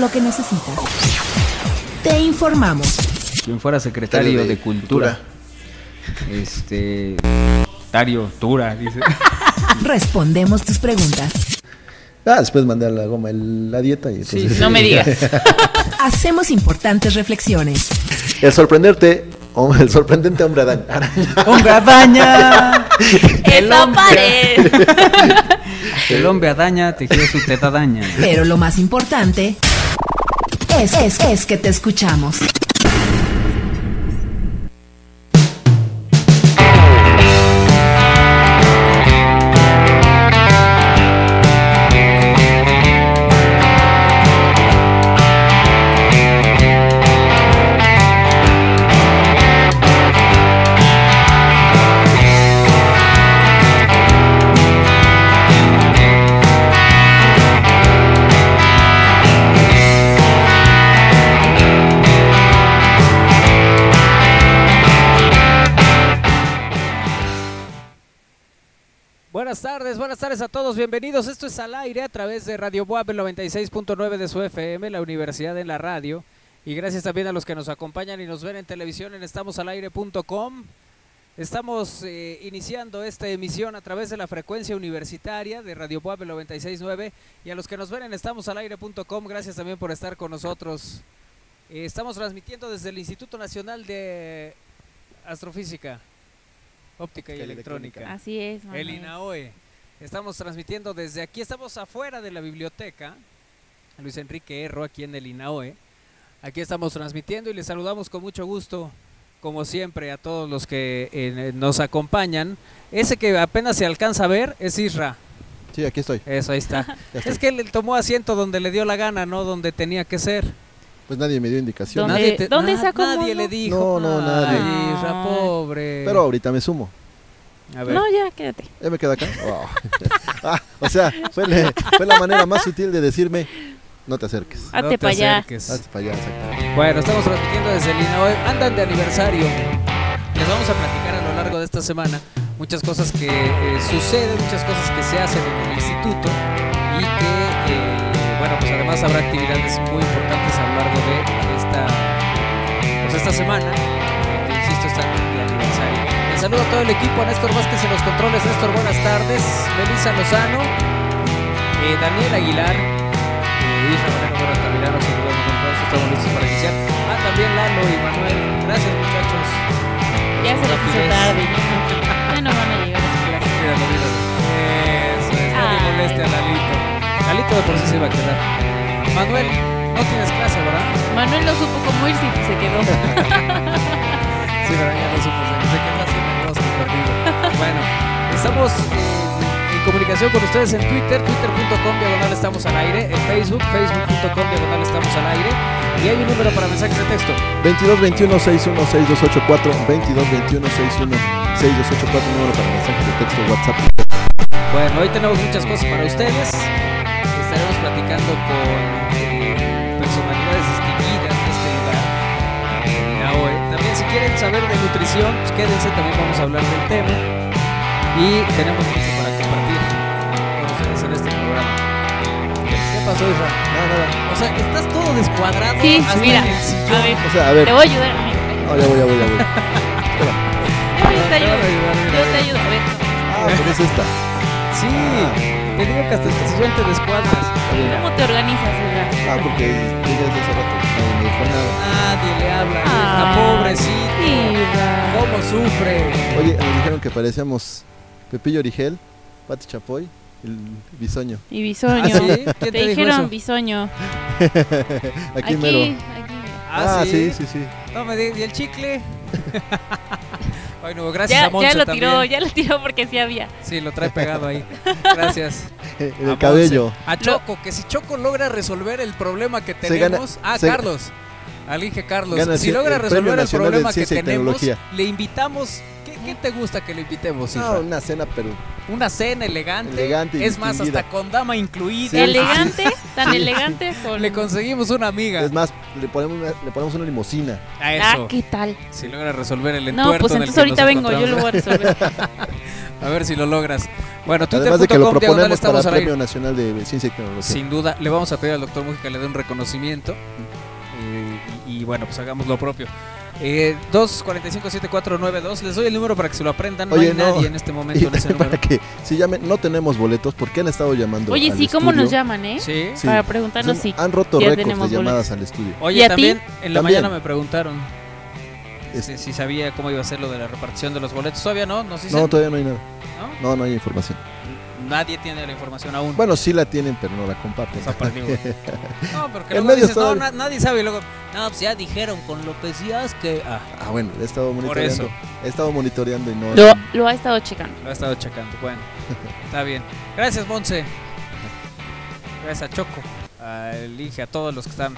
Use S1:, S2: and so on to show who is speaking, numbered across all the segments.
S1: lo que necesitas. Te informamos.
S2: Quien fuera secretario de, Cultura. Este. Secretario Tura, dice.
S1: Respondemos tus preguntas.
S3: Ah, después mandé a la goma el- la dieta y entonces...
S4: no me digas.
S1: Hacemos importantes reflexiones.
S3: El sorprenderte, el sorprendente hombre Adán. araña.
S2: ¡Hombre adaña!
S4: ¡Eso pared!
S2: El hombre adaña, tejió su teta daña.
S1: Pero lo más importante es, es, es que te escuchamos.
S5: Tardes, buenas tardes a todos, bienvenidos. Esto es al aire a través de Radio Boab el 96.9 de su FM, la Universidad en la Radio. Y gracias también a los que nos acompañan y nos ven en televisión en estamosalaire.com. Estamos eh, iniciando esta emisión a través de la frecuencia universitaria de Radio Boab el 96.9 y a los que nos ven en estamosalaire.com, gracias también por estar con nosotros. Eh, estamos transmitiendo desde el Instituto Nacional de Astrofísica, Óptica y
S3: Y
S5: Electrónica.
S4: Así es, Manuel.
S5: El INAOE. Estamos transmitiendo desde aquí, estamos afuera de la biblioteca. Luis Enrique Erro, aquí en el INAOE. Aquí estamos transmitiendo y les saludamos con mucho gusto, como siempre, a todos los que eh, nos acompañan. Ese que apenas se alcanza a ver es Isra.
S3: Sí, aquí estoy.
S5: Eso, ahí está. Es que él tomó asiento donde le dio la gana, no donde tenía que ser.
S3: Pues nadie me dio indicación.
S4: ¿Dónde- dónde se acomodó?
S5: Nadie le dijo.
S3: No, no, nadie.
S5: Ay, Isra, pobre.
S3: Pero ahorita me sumo.
S5: A ver.
S4: No, ya, quédate.
S3: ¿Ya me queda acá? Oh. Ah, o sea, fue, le- fue la manera más sutil de decirme, no te acerques.
S5: No
S4: Hazte
S5: te
S4: para allá.
S5: acerques.
S3: Hazte para allá. exacto.
S5: Bueno, estamos transmitiendo desde el INAOE. Andan de aniversario. Les vamos a platicar a lo largo de esta semana muchas cosas que eh, suceden, muchas cosas que se hacen en el instituto y que, eh, bueno, pues además habrá actividades muy importantes a lo largo de esta, pues esta semana, que insisto, están de aniversario. Saludo a todo el equipo, a Néstor Vázquez en los controles. Néstor, buenas tardes. Melissa Lozano, eh, Daniel Aguilar, eh, Isra Moreno Torres Tamirano, saludamos con todos, estamos listos para iniciar. Ah, también Lalo y Manuel. Gracias, muchachos.
S4: Ya se les hizo tarde. Ya no van a llegar a su clase.
S5: Míralo, míralo. Eso es, nadie
S4: Ay.
S5: moleste a Lalito. Lalito de por sí se iba a quedar. Manuel, no tienes clase, ¿verdad?
S4: Manuel no supo cómo irse y se quedó.
S5: Sí, pero ya no supo, se quedó perdido. Bueno, estamos eh, en comunicación con ustedes en Twitter, twitter.com diagonal estamos al aire, en Facebook, facebook.com diagonal estamos al aire. Y hay un número para mensajes de texto.
S3: 22 21 61 6284 22 21 61 6284 número para mensajes de texto WhatsApp.
S5: Bueno, hoy tenemos muchas cosas para ustedes. Estaremos platicando con si quieren saber de nutrición, pues quédense, también vamos a hablar del tema. Y tenemos mucho para compartir con ustedes en este programa. ¿Qué pasó, Isra?
S3: Nada, nada.
S5: O sea, estás todo descuadrado.
S4: Sí,
S5: hasta
S4: mira.
S5: en.
S4: A ver,
S3: O sea, a ver.
S4: te voy a ayudar. Ay,
S3: No, ya voy, ya voy, ya voy.
S4: Yo te ayudo. Yo te ayudo. A ver.
S3: Ah, pero es esta.
S5: Sí, te digo que hasta el sillón te descuadras.
S4: ¿Cómo te organizas, Isra?
S3: Ah, porque ella desde hace rato nadie me dijo nada.
S5: Nadie le habla.
S4: Ah,
S5: pobrecito.
S4: Isra.
S5: ¿Cómo sufre?
S3: Oye, nos dijeron que parecíamos Pepillo Origel, Pati Chapoy y el Bisoño.
S4: Y bisoño.
S5: ¿Ah, sí? ¿Quién
S4: Te
S5: te dijo
S4: dijeron
S5: eso?
S4: bisoño.
S3: Aquí,
S4: Aquí,
S3: mero.
S4: aquí.
S3: Ah, sí, sí, sí.
S5: No me di, ¿y el chicle? bueno, gracias a
S4: Ya,
S5: Monse
S4: ya lo
S5: también.
S4: tiró, ya lo tiró porque sí había.
S5: Sí, lo trae pegado ahí. Gracias.
S3: En
S5: A
S3: el cabello.
S5: Monse. A Choco, que si Choco logra resolver el problema que
S3: gana-
S5: tenemos. ah,
S3: se-
S5: Carlos. Al Inge Carlos.
S3: Gana
S5: si logra resolver el problema que tenemos, le invitamos. ¿Qué, te gusta que le invitemos,
S3: No, una cena, pero
S5: una cena elegante. Es más,
S3: distinguida.
S5: hasta con dama incluida.
S3: Sí.
S4: Elegante, tan elegante con...
S5: Le conseguimos una amiga.
S3: Es más, le ponemos una, le ponemos una limusina.
S5: A
S4: Ah,
S5: eso.
S4: ¿qué tal?
S5: Si logra resolver el
S4: No,
S5: entuerto
S4: pues
S5: en el
S4: entonces
S5: que
S4: ahorita vengo, yo lo voy a resolver.
S5: A ver si lo logras. Bueno,
S3: Además de que lo proponemos para
S5: al
S3: Premio. Nacional de Ciencia y Tecnología.
S5: Sin duda, le vamos a pedir al doctor Mújica le dé un reconocimiento. Eh, y, y bueno, pues hagamos lo propio. Eh, 245-7492, les doy el número para que se lo aprendan. No
S3: Oye,
S5: hay
S3: no.
S5: nadie en este momento
S3: Y
S5: en ese número.
S3: para que si llamen, no tenemos boletos, ¿por qué han estado llamando?
S4: Oye,
S3: al
S4: sí, ¿cómo
S3: estudio?
S4: nos llaman, eh?
S5: Sí.
S3: Sí.
S4: Para preguntarnos
S3: Han-
S4: si...
S3: Han roto
S4: ya
S3: récords de
S4: tenemos
S3: llamadas al estudio.
S4: ¿Y
S5: Oye,
S4: a
S5: también
S4: ti?
S5: en la
S3: También.
S5: mañana me preguntaron
S3: Es-
S5: si, si sabía cómo iba a ser lo de la repartición de los boletos. Todavía no, nos dicen.
S3: No, todavía no hay nada.
S5: ¿no?
S3: No, no hay información.
S5: Nadie tiene la información aún.
S3: Bueno, sí la tienen, pero no la comparten.
S5: No, porque luego dices, no, na- nadie sabe. Y luego, no, pues ya dijeron con López Díaz que. Ah,
S3: Ah, bueno, he estado
S5: Por
S3: monitoreando.
S5: eso.
S3: He estado monitoreando y no.
S4: Lo, lo ha estado checando.
S5: lo ha estado checando. Bueno, está bien. Gracias, Monse. Gracias a Choco, a Elige, a todos los que están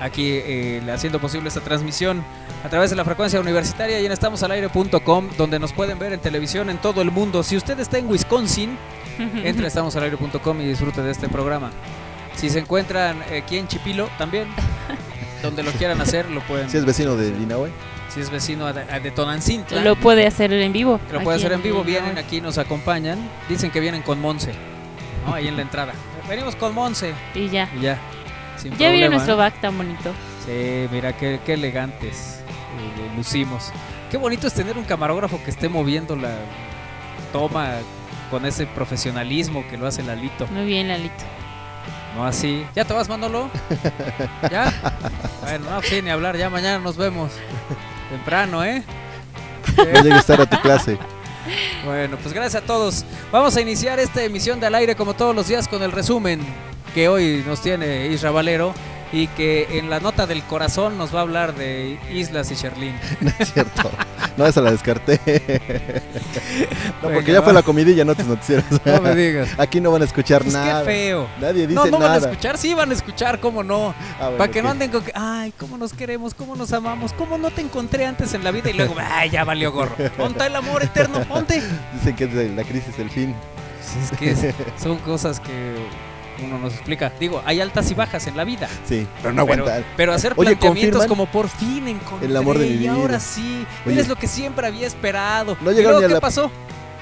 S5: aquí eh, haciendo posible esta transmisión a través de la frecuencia universitaria y en estamosalaire.com, donde nos pueden ver en televisión en todo el mundo. Si usted está en Wisconsin, entre a estamosalaire.com y disfrute de este programa. Si se encuentran eh, aquí en Chipilo, también, donde lo quieran hacer, lo pueden.
S3: Si es vecino de Linaue.
S5: Si es vecino de, de Tonancintla,
S4: Lo puede hacer en vivo.
S5: lo puede hacer en vivo, vienen aquí, nos acompañan. Dicen que vienen con Monse, ¿no? ahí en la entrada. Venimos con Monse
S4: Y ya.
S5: y ya. Sin
S4: Ya
S5: problema,
S4: vieron nuestro
S5: ¿eh?
S4: back tan bonito.
S5: Sí, mira qué, qué elegantes eh, lucimos. Qué bonito es tener un camarógrafo que esté moviendo la toma con ese profesionalismo que lo hace Lalito.
S4: Muy bien, Lalito.
S5: No así. ¿Ya te vas, Manolo? ¿Ya? Bueno, no, sí, ni hablar. Ya mañana nos vemos. Temprano, ¿eh?
S3: No llegues tarde a tu clase.
S5: Bueno, pues gracias a todos. Vamos a iniciar esta emisión de al aire como todos los días con el resumen que hoy nos tiene Isra Valero y que en la nota del corazón nos va a hablar de Islas y Sherlyn.
S3: No es cierto. No, esa la descarté. No, porque
S5: Venga,
S3: ya fue la comidilla, no tus noticieros.
S5: No me digas.
S3: Aquí no van a escuchar
S5: Pues qué
S3: nada.
S5: feo.
S3: Nadie dice
S5: No, no van a
S3: nada.
S5: escuchar, sí van a escuchar, cómo no.
S3: Ah, bueno,
S5: Para que no anden con que, ay, cómo nos queremos, cómo nos amamos, cómo no te encontré antes en la vida y luego, ay, ya valió gorro. Ponte el amor eterno, ponte.
S3: Dicen que la crisis es el fin.
S5: Es que es- son cosas que uno nos explica. Digo, hay altas y bajas en la vida.
S3: Sí, pero no aguantar.
S5: pero hacer
S3: Oye,
S5: planteamientos como por fin encontré
S3: El amor de mi
S5: y
S3: vida.
S5: ahora sí,
S3: Oye.
S5: eres lo que siempre había esperado.
S3: No
S5: ¿Y
S3: llegaron
S5: qué
S3: la-
S5: pasó?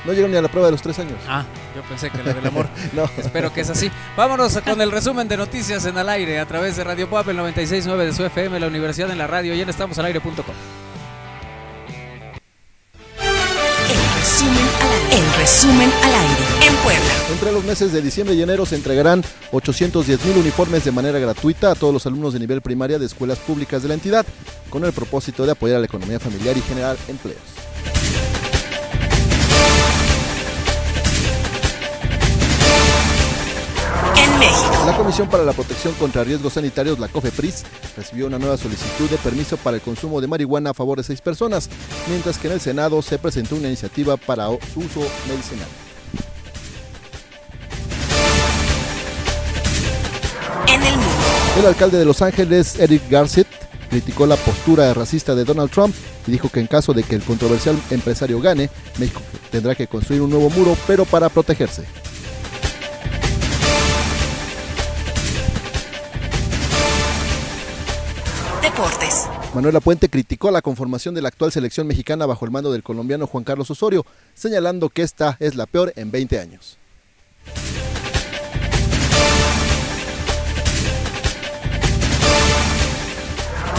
S3: No llegaron ni a la prueba de los tres años.
S5: Ah, yo pensé que la del amor.
S3: No.
S5: Espero que es así. Vámonos con el resumen de noticias en al aire a través de Radio Pop, el 96.9 de su FM, la Universidad en la Radio y en estamosalaire.com.
S6: resumen al aire. En Puebla.
S3: Entre los meses de diciembre y enero se entregarán 810 mil uniformes de manera gratuita a todos los alumnos de nivel primaria de escuelas públicas de la entidad, con el propósito de apoyar a la economía familiar y generar empleos. La Comisión para la Protección contra Riesgos Sanitarios, la COFEPRIS, recibió una nueva solicitud de permiso para el consumo de marihuana a favor de seis personas, mientras que en el Senado se presentó una iniciativa para su uso medicinal.
S6: En el mundo.
S3: El alcalde de Los Ángeles, Eric Garcet, criticó la postura racista de Donald Trump y dijo que en caso de que el controversial empresario gane, México tendrá que construir un nuevo muro, pero para protegerse.
S6: Deportes.
S3: Manuela Puente criticó la conformación de la actual selección mexicana bajo el mando del colombiano Juan Carlos Osorio, señalando que esta es la peor en 20 años.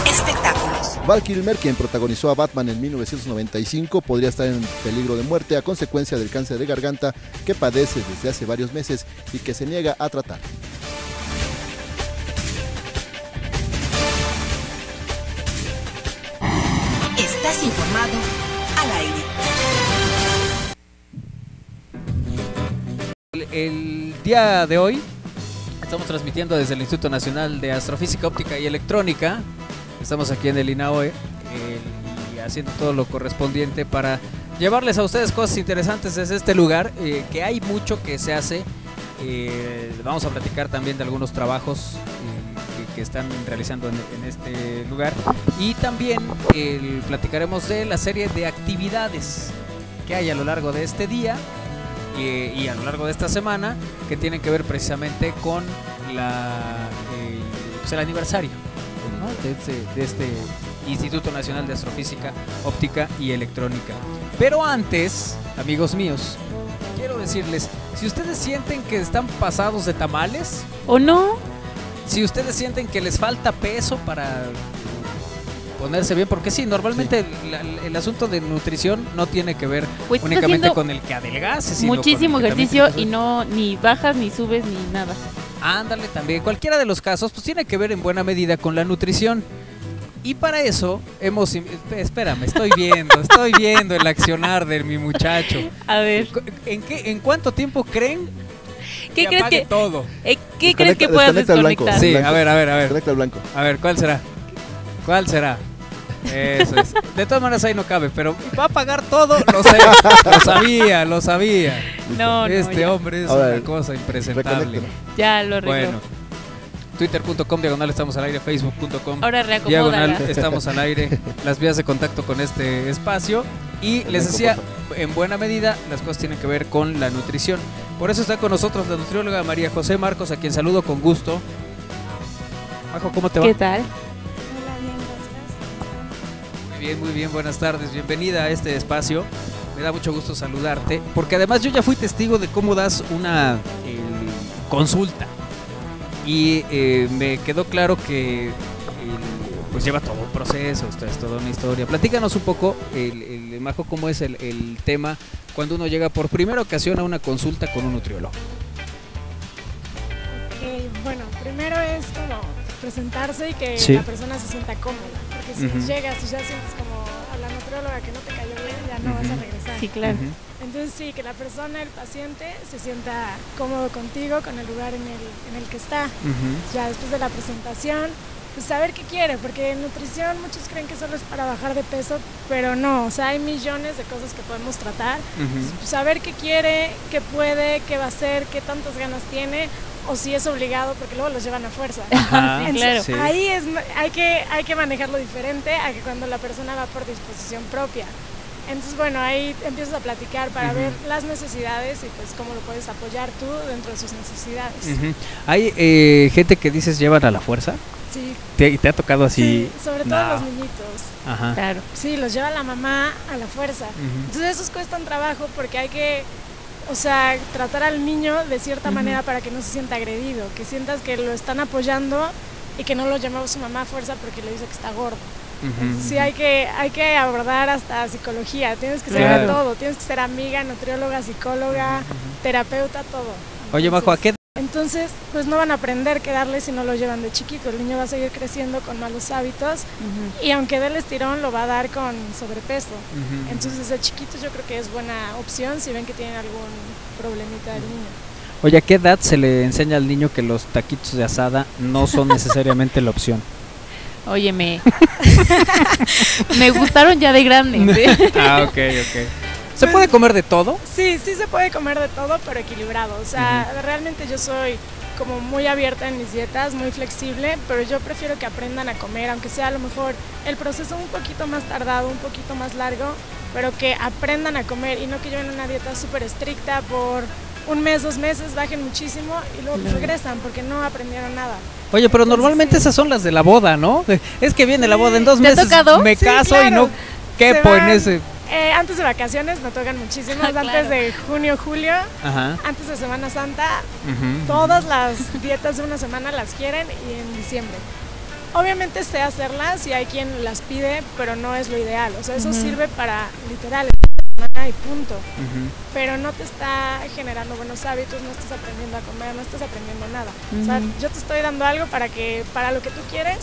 S6: Espectáculos.
S3: Val Kilmer, quien protagonizó a Batman en 1995, podría estar en peligro de muerte a consecuencia del cáncer de garganta que padece desde hace varios meses y que se niega a tratar.
S6: Estás al aire.
S5: El, día de hoy estamos transmitiendo desde el Instituto Nacional de Astrofísica Óptica y Electrónica. Estamos aquí en el INAOE eh, haciendo todo lo correspondiente para llevarles a ustedes cosas interesantes desde este lugar, eh, que hay mucho que se hace. Eh, vamos a platicar también de algunos trabajos que, que están realizando en, en este lugar y también el- platicaremos de la serie de actividades que hay a lo largo de este día y, y a lo largo de esta semana que tienen que ver precisamente con la, eh, pues, el aniversario ¿no? de, este, de este Instituto Nacional de Astrofísica, Óptica y Electrónica. Pero antes, amigos míos, quiero decirles, si ustedes sienten que están pasados de tamales,
S4: ¿O no?
S5: Si ustedes sienten que les falta peso para ponerse bien, porque sí, normalmente el, el- el asunto de nutrición no tiene que ver
S4: Pues
S5: únicamente con el que adelgaces, sino con
S4: muchísimo
S5: el que también
S4: ejercicio y no ni bajas ni subes ni nada.
S5: Ándale también. Cualquiera de los casos, pues tiene que ver en buena medida con la nutrición. Y para eso hemos... Espérame, estoy viendo, estoy viendo el accionar de mi muchacho.
S4: A ver,
S5: ¿En, qué, ¿En cuánto tiempo creen
S4: ¿qué
S5: que
S4: crees que
S5: todo?
S4: eh, qué crees que
S3: Desconecta-
S4: puedas
S3: desconecta el blanco.
S4: desconectar?
S5: Sí,
S3: blanco.
S5: a ver, a ver, a ver.
S3: Conecta el blanco.
S5: A ver, ¿cuál será? ¿Cuál será? Eso es. De todas maneras ahí no cabe, pero va a pagar todo, lo sé. Lo sabía, lo sabía.
S4: No, no,
S5: este
S4: ya,
S5: hombre es
S3: Ahora,
S5: una cosa impresentable.
S4: Ya lo arregló.
S5: Bueno. Twitter.com diagonal estamos al aire, Facebook.com
S4: Ahora
S5: diagonal estamos al aire, las vías de contacto con este espacio y les decía, en buena medida las cosas tienen que ver con la nutrición. Por eso está con nosotros la nutrióloga María José Marcos, a quien saludo con gusto. Majo, ¿cómo te va?
S4: ¿Qué tal?
S5: Muy bien, muy bien, buenas tardes, bienvenida a este espacio. Me da mucho gusto saludarte, porque además yo ya fui testigo de cómo das una eh, consulta y eh, me quedó claro que eh, pues lleva todo un proceso, esto es toda una historia. Platícanos un poco, el, el- Majo, cómo es el, el tema cuando uno llega por primera ocasión a una consulta con un nutriólogo.
S7: Ok, bueno, primero es como presentarse y que
S5: Sí.
S7: la persona se sienta cómoda. Porque si
S5: Ujú.
S7: llegas y ya sientes como a la nutrióloga que no te cayó bien, ya no vas a regresar.
S4: Sí, claro.
S5: Ujú.
S7: Entonces sí, que la persona, el paciente, se sienta cómodo contigo, con el lugar en el, en el que está. Ya después de la presentación, pues saber qué quiere, porque en nutrición muchos creen que solo es para bajar de peso, pero no, o sea, hay millones de cosas que podemos tratar
S5: Ujú.
S7: saber qué quiere, qué puede, qué va a hacer, qué tantas ganas tiene, o si es obligado, porque luego los llevan a fuerza.
S5: Ajá,
S4: Sí, claro.
S5: sí.
S7: Ahí es, hay que, hay que manejarlo diferente a que cuando la persona va por disposición propia. Entonces, bueno, ahí empiezas a platicar para
S5: Ujú.
S7: ver las necesidades y pues cómo lo puedes apoyar tú dentro de sus necesidades.
S5: Ujú. Hay eh, gente que dices llevan a la fuerza.
S7: Sí,
S5: ¿Te, te ha tocado así?
S7: sí, sobre todo
S5: No.
S7: los niñitos.
S5: Ajá.
S4: Claro.
S7: Sí, los lleva la mamá a la fuerza.
S5: Ujú.
S7: Entonces esos cuestan trabajo porque hay que, o sea, tratar al niño de cierta manera para que no se sienta agredido, que sientas que lo están apoyando y que no lo llama su mamá a fuerza porque le dice que está gordo. Sí, hay que, hay que abordar hasta psicología, tienes que ser
S5: Claro.
S7: de todo, tienes que ser amiga, nutrióloga, psicóloga, terapeuta, todo.
S5: Oye, Majo, ¿a qué
S7: Entonces, pues no van a aprender qué darle si no lo llevan de chiquito. El niño va a seguir creciendo con malos hábitos y aunque dé el estirón, lo va a dar con sobrepeso. Entonces desde chiquitos yo creo que es buena opción si ven que tienen algún problemita del niño.
S5: Oye, ¿a qué edad se le enseña al niño que los taquitos de asada no son necesariamente la opción?
S4: Óyeme. Me gustaron ya de grande.
S5: ah, ok, ok. ¿Se puede comer de todo?
S7: Sí, sí se puede comer de todo, pero equilibrado. O sea, realmente yo soy como muy abierta en mis dietas, muy flexible, pero yo prefiero que aprendan a comer, aunque sea a lo mejor el proceso un poquito más tardado, un poquito más largo, pero que aprendan a comer y no que lleven una dieta súper estricta por un mes, dos meses, bajen muchísimo y luego
S4: Claro.
S7: regresan porque no aprendieron nada.
S5: Oye, pero
S7: Entonces,
S5: normalmente
S7: sí.
S5: esas son las de la boda, ¿no? Es que viene la boda en dos
S4: ¿Te ha
S5: meses.
S4: tocado?
S5: Me
S7: Sí,
S5: caso y no
S7: van.
S5: ese.
S7: Eh, antes de vacaciones me tocan muchísimos,
S4: Ah, claro.
S7: antes de junio, julio,
S5: Ajá.
S7: antes de Semana Santa. Todas las dietas de una semana las quieren y en diciembre. Obviamente sé hacerlas y hay quien las pide, pero no es lo ideal. O sea, eso sirve para literal y punto. Pero no te está generando buenos hábitos, no estás aprendiendo a comer, no estás aprendiendo nada. O sea, yo te estoy dando algo para que para lo que tú quieres,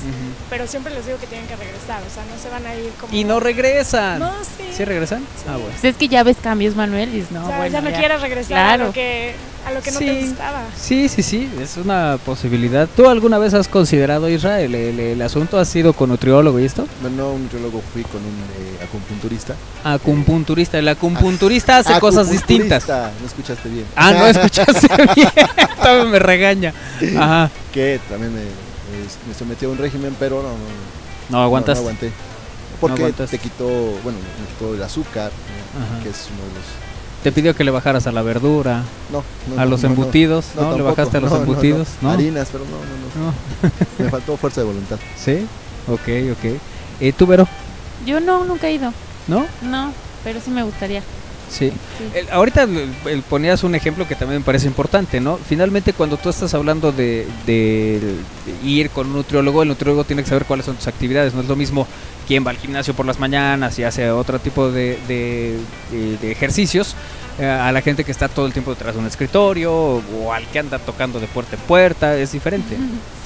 S7: pero siempre les digo que tienen que regresar. O sea, no se van a ir como.
S5: Y no regresan.
S7: No, sí.
S5: ¿Sí regresan? Ah, bueno.
S4: Pues es que ya ves cambios, Manuel. y no,
S7: O sea,
S4: bueno,
S7: ya no
S4: ya.
S7: quieres regresar
S4: Claro.
S7: a lo que, a lo que no
S5: Sí.
S7: te gustaba.
S5: Sí, sí, sí, es una posibilidad. ¿Tú alguna vez has considerado, Israel, el, el asunto? ¿Has sido con nutriólogo y esto?
S3: No, no, un nutriólogo fui con un eh, acupunturista.
S5: Acupunturista. El acupunturista hace cosas distintas.
S3: No escuchaste bien.
S5: Ah, no escuchaste bien. Todavía me regaña. Ajá.
S3: que también me, me- me sometió a un régimen, pero no, no, no,
S5: aguantas.
S3: no aguanté. Porque te quitó, bueno, me quitó el azúcar, que es uno de los
S5: Te pidió que le bajaras a la verdura,
S3: No, no,
S5: a
S3: no,
S5: los
S3: no, no.
S5: embutidos, ¿no? ¿Le
S3: tampoco.
S5: bajaste a los
S3: No, no, no.
S5: embutidos? ¿No?
S3: Harinas, pero no, no, no.
S5: No.
S3: Me faltó fuerza de voluntad.
S5: ¿Sí? Ok, ok. Eh, ¿Tú, Vero?
S4: Yo no, nunca he ido.
S5: ¿No?
S4: No, pero sí me gustaría.
S5: Sí.
S4: Sí.
S5: El- ahorita el- ponías un ejemplo que también me parece importante, ¿no? Finalmente, cuando tú estás hablando de, de ir con un nutriólogo, el nutriólogo tiene que saber cuáles son tus actividades. No es lo mismo quien va al gimnasio por las mañanas y hace otro tipo de, de- ejercicios eh, a la gente que está todo el tiempo detrás de un escritorio o al que anda tocando de puerta en puerta. Es diferente.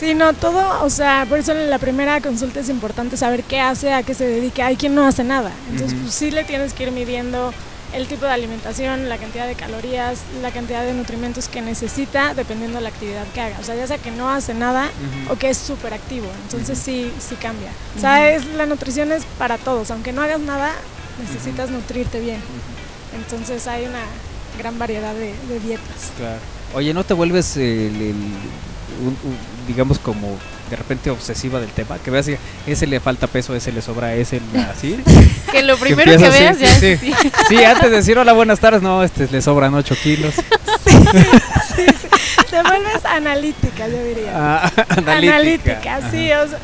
S7: Sí, no, todo, o sea, por eso en la primera consulta es importante saber qué hace, a qué se dedica. Hay quien no hace nada. Entonces, pues sí le tienes que ir midiendo el tipo de alimentación, la cantidad de calorías, la cantidad de nutrimentos que necesita, dependiendo de la actividad que haga. O sea, ya sea que no hace nada o que es súper activo. Entonces sí, sí cambia. O sea, es, la nutrición es para todos. Aunque no hagas nada, necesitas nutrirte bien. Entonces hay una gran variedad de, de dietas.
S5: Claro. Oye, ¿no te vuelves el, el- un- un- digamos como de repente obsesiva del tema? Que veas que ese le falta peso, ese le sobra, ese le- así.
S4: Que lo primero que
S5: así,
S4: veas
S5: sí,
S4: ya
S5: sí. Sí, antes de decir hola, buenas tardes, no, este le sobran 8 kilos.
S7: Te vuelves analítica, yo diría.
S5: Ah,
S7: analítica,
S5: Ajá.
S7: sí, o sea,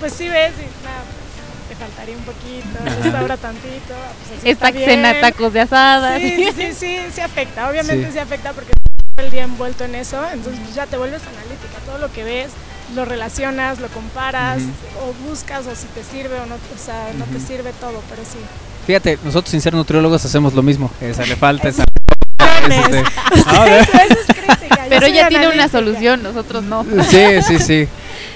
S7: pues sí ves y nada, pues, te faltaría un poquito, le sobra tantito, pues
S4: Esta
S7: está bien.
S4: cena tacos de asada.
S7: Sí, sí, sí, sí, sí afecta, obviamente
S5: Sí.
S7: sí, afecta porque todo el día envuelto en eso, entonces pues, ya te vuelves analítica, todo lo que ves lo relacionas, lo comparas o buscas o si te sirve o no, o sea, no te sirve todo, pero sí.
S5: Fíjate, nosotros sin ser nutriólogos hacemos lo mismo. Esa le falta, esa
S7: Mames.
S5: ese- Ah, ¿ves?
S7: Eso, eso es crítica. yo
S4: Pero ella tiene una solución, nosotros no.
S5: Sí, sí, sí.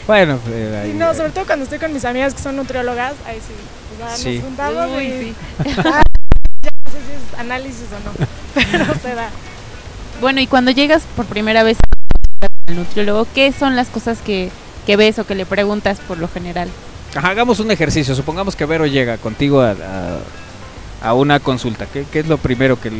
S5: Bueno, eh, ahí-
S7: Sí, no, sobre todo cuando estoy con mis amigas que son nutriólogas, ahí sí, sea,
S5: Sí.
S7: nos juntamos
S4: Uy,
S7: y
S4: sí.
S7: no sé si es análisis o no, pero se da.
S4: Bueno, y cuando llegas por primera vez al nutriólogo, ¿qué son las cosas que, que ves o que le preguntas por lo general?
S5: Ajá, hagamos un ejercicio. Supongamos que Vero llega contigo a, a- a una consulta. ¿Qué, qué es lo primero que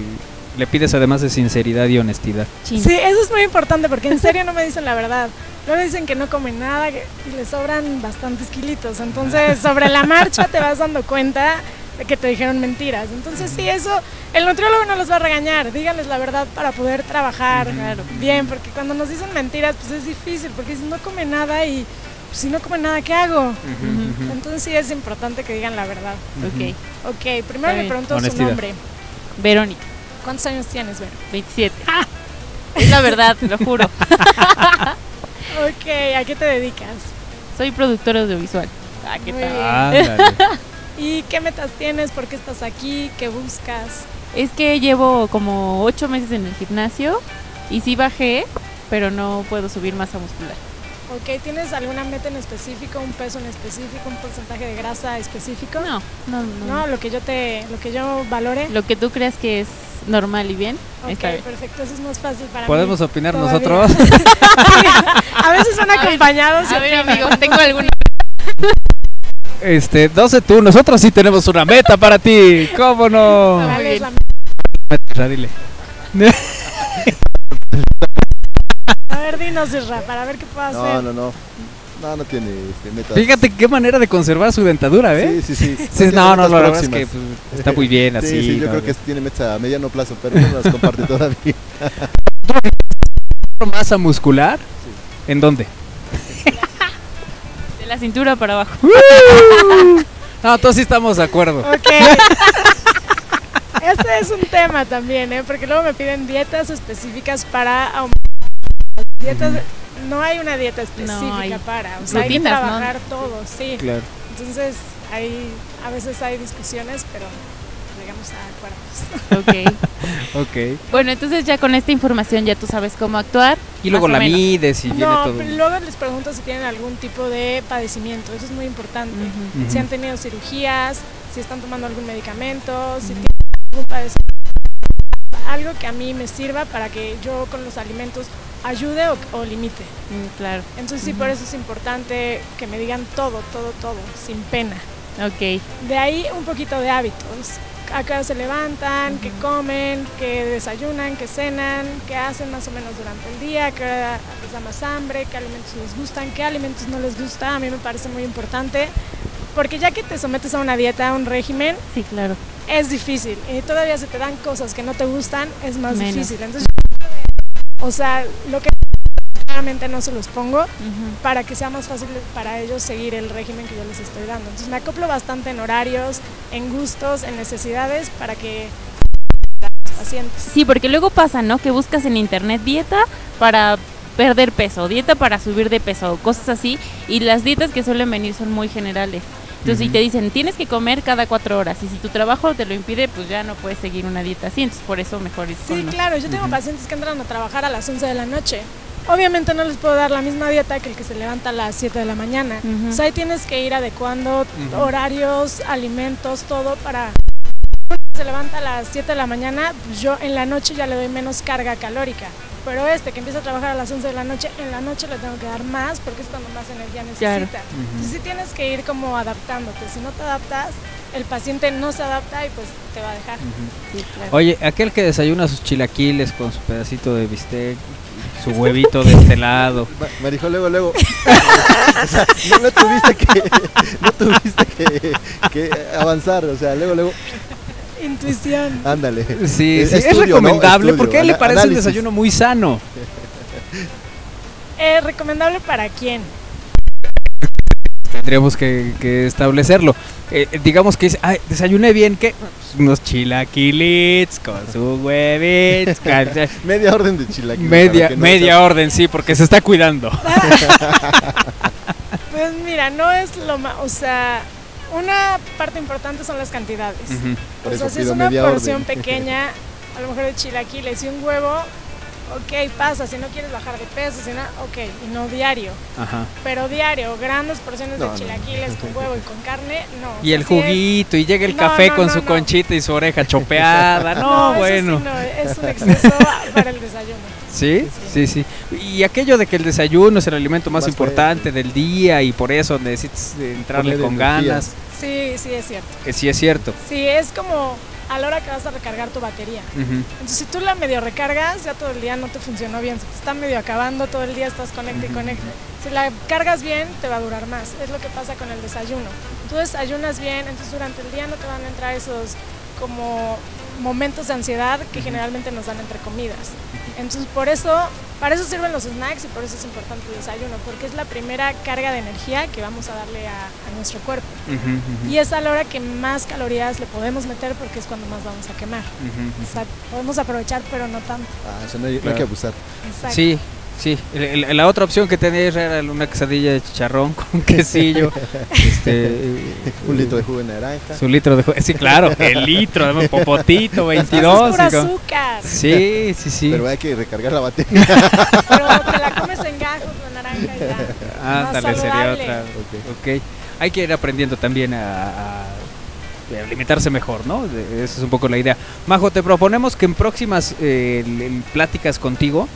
S5: le pides además de sinceridad y honestidad?
S4: Chin.
S7: Sí, eso es muy importante porque en serio no me dicen la verdad. Luego dicen que no comen nada y le sobran bastantes kilitos. Entonces, sobre la marcha te vas dando cuenta de que te dijeron mentiras. Entonces, sí, eso, el nutriólogo no los va a regañar. Díganles la verdad para poder trabajar bien, porque cuando nos dicen mentiras, pues es difícil, porque si no come nada y pues, si no come nada, ¿qué hago? Entonces, sí es importante que digan la verdad.
S4: Ok.
S7: Ok, primero le pregunto
S5: Honestidad.
S7: su nombre.
S4: Verónica,
S7: ¿Cuántos años tienes, Ver?
S4: 27. Es la verdad, te lo juro.
S7: Ok, ¿a qué te dedicas?
S4: Soy productora audiovisual. Ah, ¿qué tal?
S5: Ándale.
S7: ¿Y qué metas tienes? ¿Por qué estás aquí? ¿Qué buscas?
S4: Es que llevo como ocho meses en el gimnasio y sí bajé, pero no puedo subir masa muscular.
S7: Ok, ¿tienes alguna meta en específico, un peso en específico, un porcentaje de grasa específico?
S4: No, no, no.
S7: No, lo que yo te, lo que yo valore.
S4: Lo que tú creas que es normal y bien,
S7: Ok,
S4: está bien.
S7: perfecto, eso es más fácil para
S5: ¿Podemos
S7: mí.
S5: opinar
S7: todavía.
S5: nosotros?
S7: A veces van acompañados. y
S4: A ver,
S7: opinan.
S4: amigo, tengo alguna.
S5: Este, no sé tú, nosotros sí tenemos una meta para ti. ¿Cómo no?
S4: Muy
S7: ¿Cuál es
S4: bien.
S7: la
S5: Isra, dile.
S7: A ver, dinos, Isra, para ver qué puedo hacer.
S3: No, no, no. No, no tiene este, metas.
S5: Fíjate qué manera de conservar su dentadura, ¿eh?
S3: Sí, sí, sí.
S5: Sí, no, no,
S3: metas
S5: la es que pues, está muy bien así.
S3: Sí, sí, yo
S5: ¿no?
S3: creo que tiene metas a mediano plazo, pero no las comparte todavía.
S5: masa muscular. ¿En dónde?
S4: De la cintura para abajo.
S5: No, todos sí estamos de acuerdo.
S7: Ok. Este es un tema también, ¿eh? Porque luego me piden dietas específicas para aumentar. Dietas, no hay una dieta específica
S4: hay
S7: para, o sea, hay que trabajar todo, sí.
S5: Claro.
S7: Entonces, hay, a veces hay discusiones, pero llegamos a acuerdos.
S4: Ok.
S5: Ok.
S4: Bueno, entonces ya con esta información ya tú sabes cómo actuar.
S5: Y luego la
S4: menos.
S5: mides y viene
S7: No,
S5: todo.
S7: pero luego les pregunto si tienen algún tipo de padecimiento, eso es muy importante.
S4: Ujú.
S5: Ujú.
S7: Si han tenido cirugías, si están tomando algún medicamento, si tienen algún padecimiento. Algo que a mí me sirva para que yo con los alimentos ayude o, o limite.
S4: Mm, claro.
S7: Entonces sí, por eso es importante que me digan todo, todo, todo, sin pena.
S4: Ok.
S7: De ahí un poquito de hábitos. A qué hora se levantan, qué comen, qué desayunan, qué cenan, qué hacen más o menos durante el día, qué hora les da más hambre, qué alimentos les gustan, qué alimentos no les gusta. A mí me parece muy importante porque ya que te sometes a una dieta, a un régimen,
S4: Sí, claro.
S7: es difícil. Y todavía se te dan cosas que no te gustan, es más
S4: Menos.
S7: difícil. Entonces, o sea, lo que claramente no se los pongo para que sea más fácil para ellos seguir el régimen que yo les estoy dando. Entonces me acoplo bastante en horarios, en gustos, en necesidades para que los pacientes.
S4: Sí, porque luego pasa, ¿no? Que buscas en internet dieta para perder peso, dieta para subir de peso, cosas así, y las dietas que suelen venir son muy generales. Entonces, si te dicen, tienes que comer cada cuatro horas, y si tu trabajo te lo impide, pues ya no puedes seguir una dieta así, entonces por eso mejor ir
S7: Sí,
S4: con
S7: claro, yo tengo pacientes que entran a trabajar a las 11 de la noche. Obviamente no les puedo dar la misma dieta que el que se levanta a las 7 de la mañana.
S4: Ujú.
S7: O sea, ahí tienes que ir adecuando horarios, alimentos, todo para... Se levanta a las 7 de la mañana, pues yo en la noche ya le doy menos carga calórica. Pero este que empieza a trabajar a las 11 de la noche, en la noche le tengo que dar más porque es cuando más energía necesita.
S4: Claro.
S7: Entonces sí tienes que ir como adaptándote. Si no te adaptas, el paciente no se adapta y pues te va a dejar.
S4: Sí, claro.
S5: Oye, aquel que desayuna sus chilaquiles con su pedacito de bistec, su huevito de este lado.
S3: Ma- Marijó luego, luego. o sea, no, no tuviste que, no tuviste que, que avanzar, o sea, luego, luego,
S7: Intuición.
S3: ándale.
S5: Sí,
S3: Es-
S5: sí, es
S3: estudio, ¿no?
S5: recomendable
S3: Estudio,
S5: porque a él le parece
S3: análisis.
S5: un desayuno muy sano.
S7: Eh, ¿Recomendable para quién?
S5: Tendríamos que, que establecerlo. Eh, eh, digamos que dice, ay, desayuné bien, ¿qué? Unos chilaquilits con su huevitos. con-
S3: Media orden de chilaquiles.
S5: media
S3: no
S5: media
S3: sea-
S5: orden, sí, porque se está cuidando.
S7: Pues mira, no es lo más, o sea, una parte importante son las cantidades.
S3: Por
S7: o sea, si es una porción
S3: orden.
S7: pequeña, a lo mejor de chilaquiles y un huevo, ok, pasa, si no quieres bajar de peso, si no, ok, y no diario.
S5: Ajá.
S7: Pero diario, grandes porciones
S3: No,
S7: de
S3: no.
S7: chilaquiles con huevo y con carne, no. o
S5: Y
S7: sea,
S5: el
S7: sí es-
S5: juguito, y llega el
S7: No,
S5: café
S7: no,
S5: con
S7: no,
S5: su
S7: no.
S5: conchita y su oreja chopeada. No,
S7: eso
S5: bueno.
S7: sí, no, es un exceso para el desayuno.
S5: ¿Sí? sí, sí. Y aquello de que el desayuno es el alimento más,
S3: Más
S5: importante del día y por eso necesitas eh, entrarle con
S3: energía.
S5: ganas.
S7: Sí, sí, es cierto.
S5: Que sí es cierto.
S7: Sí, es como a la hora que vas a recargar tu batería.
S5: Ujú.
S7: Entonces, si tú la medio recargas, ya todo el día no te funcionó bien, se te está medio acabando, todo el día estás conecta y conecta. Si la cargas bien, te va a durar más. Es lo que pasa con el desayuno. Tú desayunas bien, entonces durante el día no te van a entrar esos como momentos de ansiedad que generalmente nos dan entre comidas. Entonces, por eso, para eso sirven los snacks y por eso es importante el desayuno, porque es la primera carga de energía que vamos a darle a, a nuestro cuerpo. Y es a la hora que más calorías le podemos meter porque es cuando más vamos a quemar. O sea, podemos aprovechar, pero no tanto.
S3: Ah, o sea, no hay, no hay
S5: Claro.
S3: que abusar.
S7: Exacto.
S5: Sí, sí. El- el- la otra opción que tenía era una quesadilla de chicharrón con quesillo. este,
S3: Un litro de jugo de naranja.
S5: Su litro de ju- Sí, claro, el litro, además, popotito,
S7: Eso es
S5: 22.
S7: puro
S5: y con-
S7: azúcar.
S5: Sí, sí, sí.
S3: Pero hay que recargar la batería.
S7: Pero te la comes en gajos con naranja y ya.
S5: Ándale,
S7: Más
S5: sería
S7: saludable.
S5: otra. Ok. Hay que ir aprendiendo también a, a- alimentarse mejor, ¿no? Esa es un poco la idea. Majo, te proponemos que en próximas eh, pláticas contigo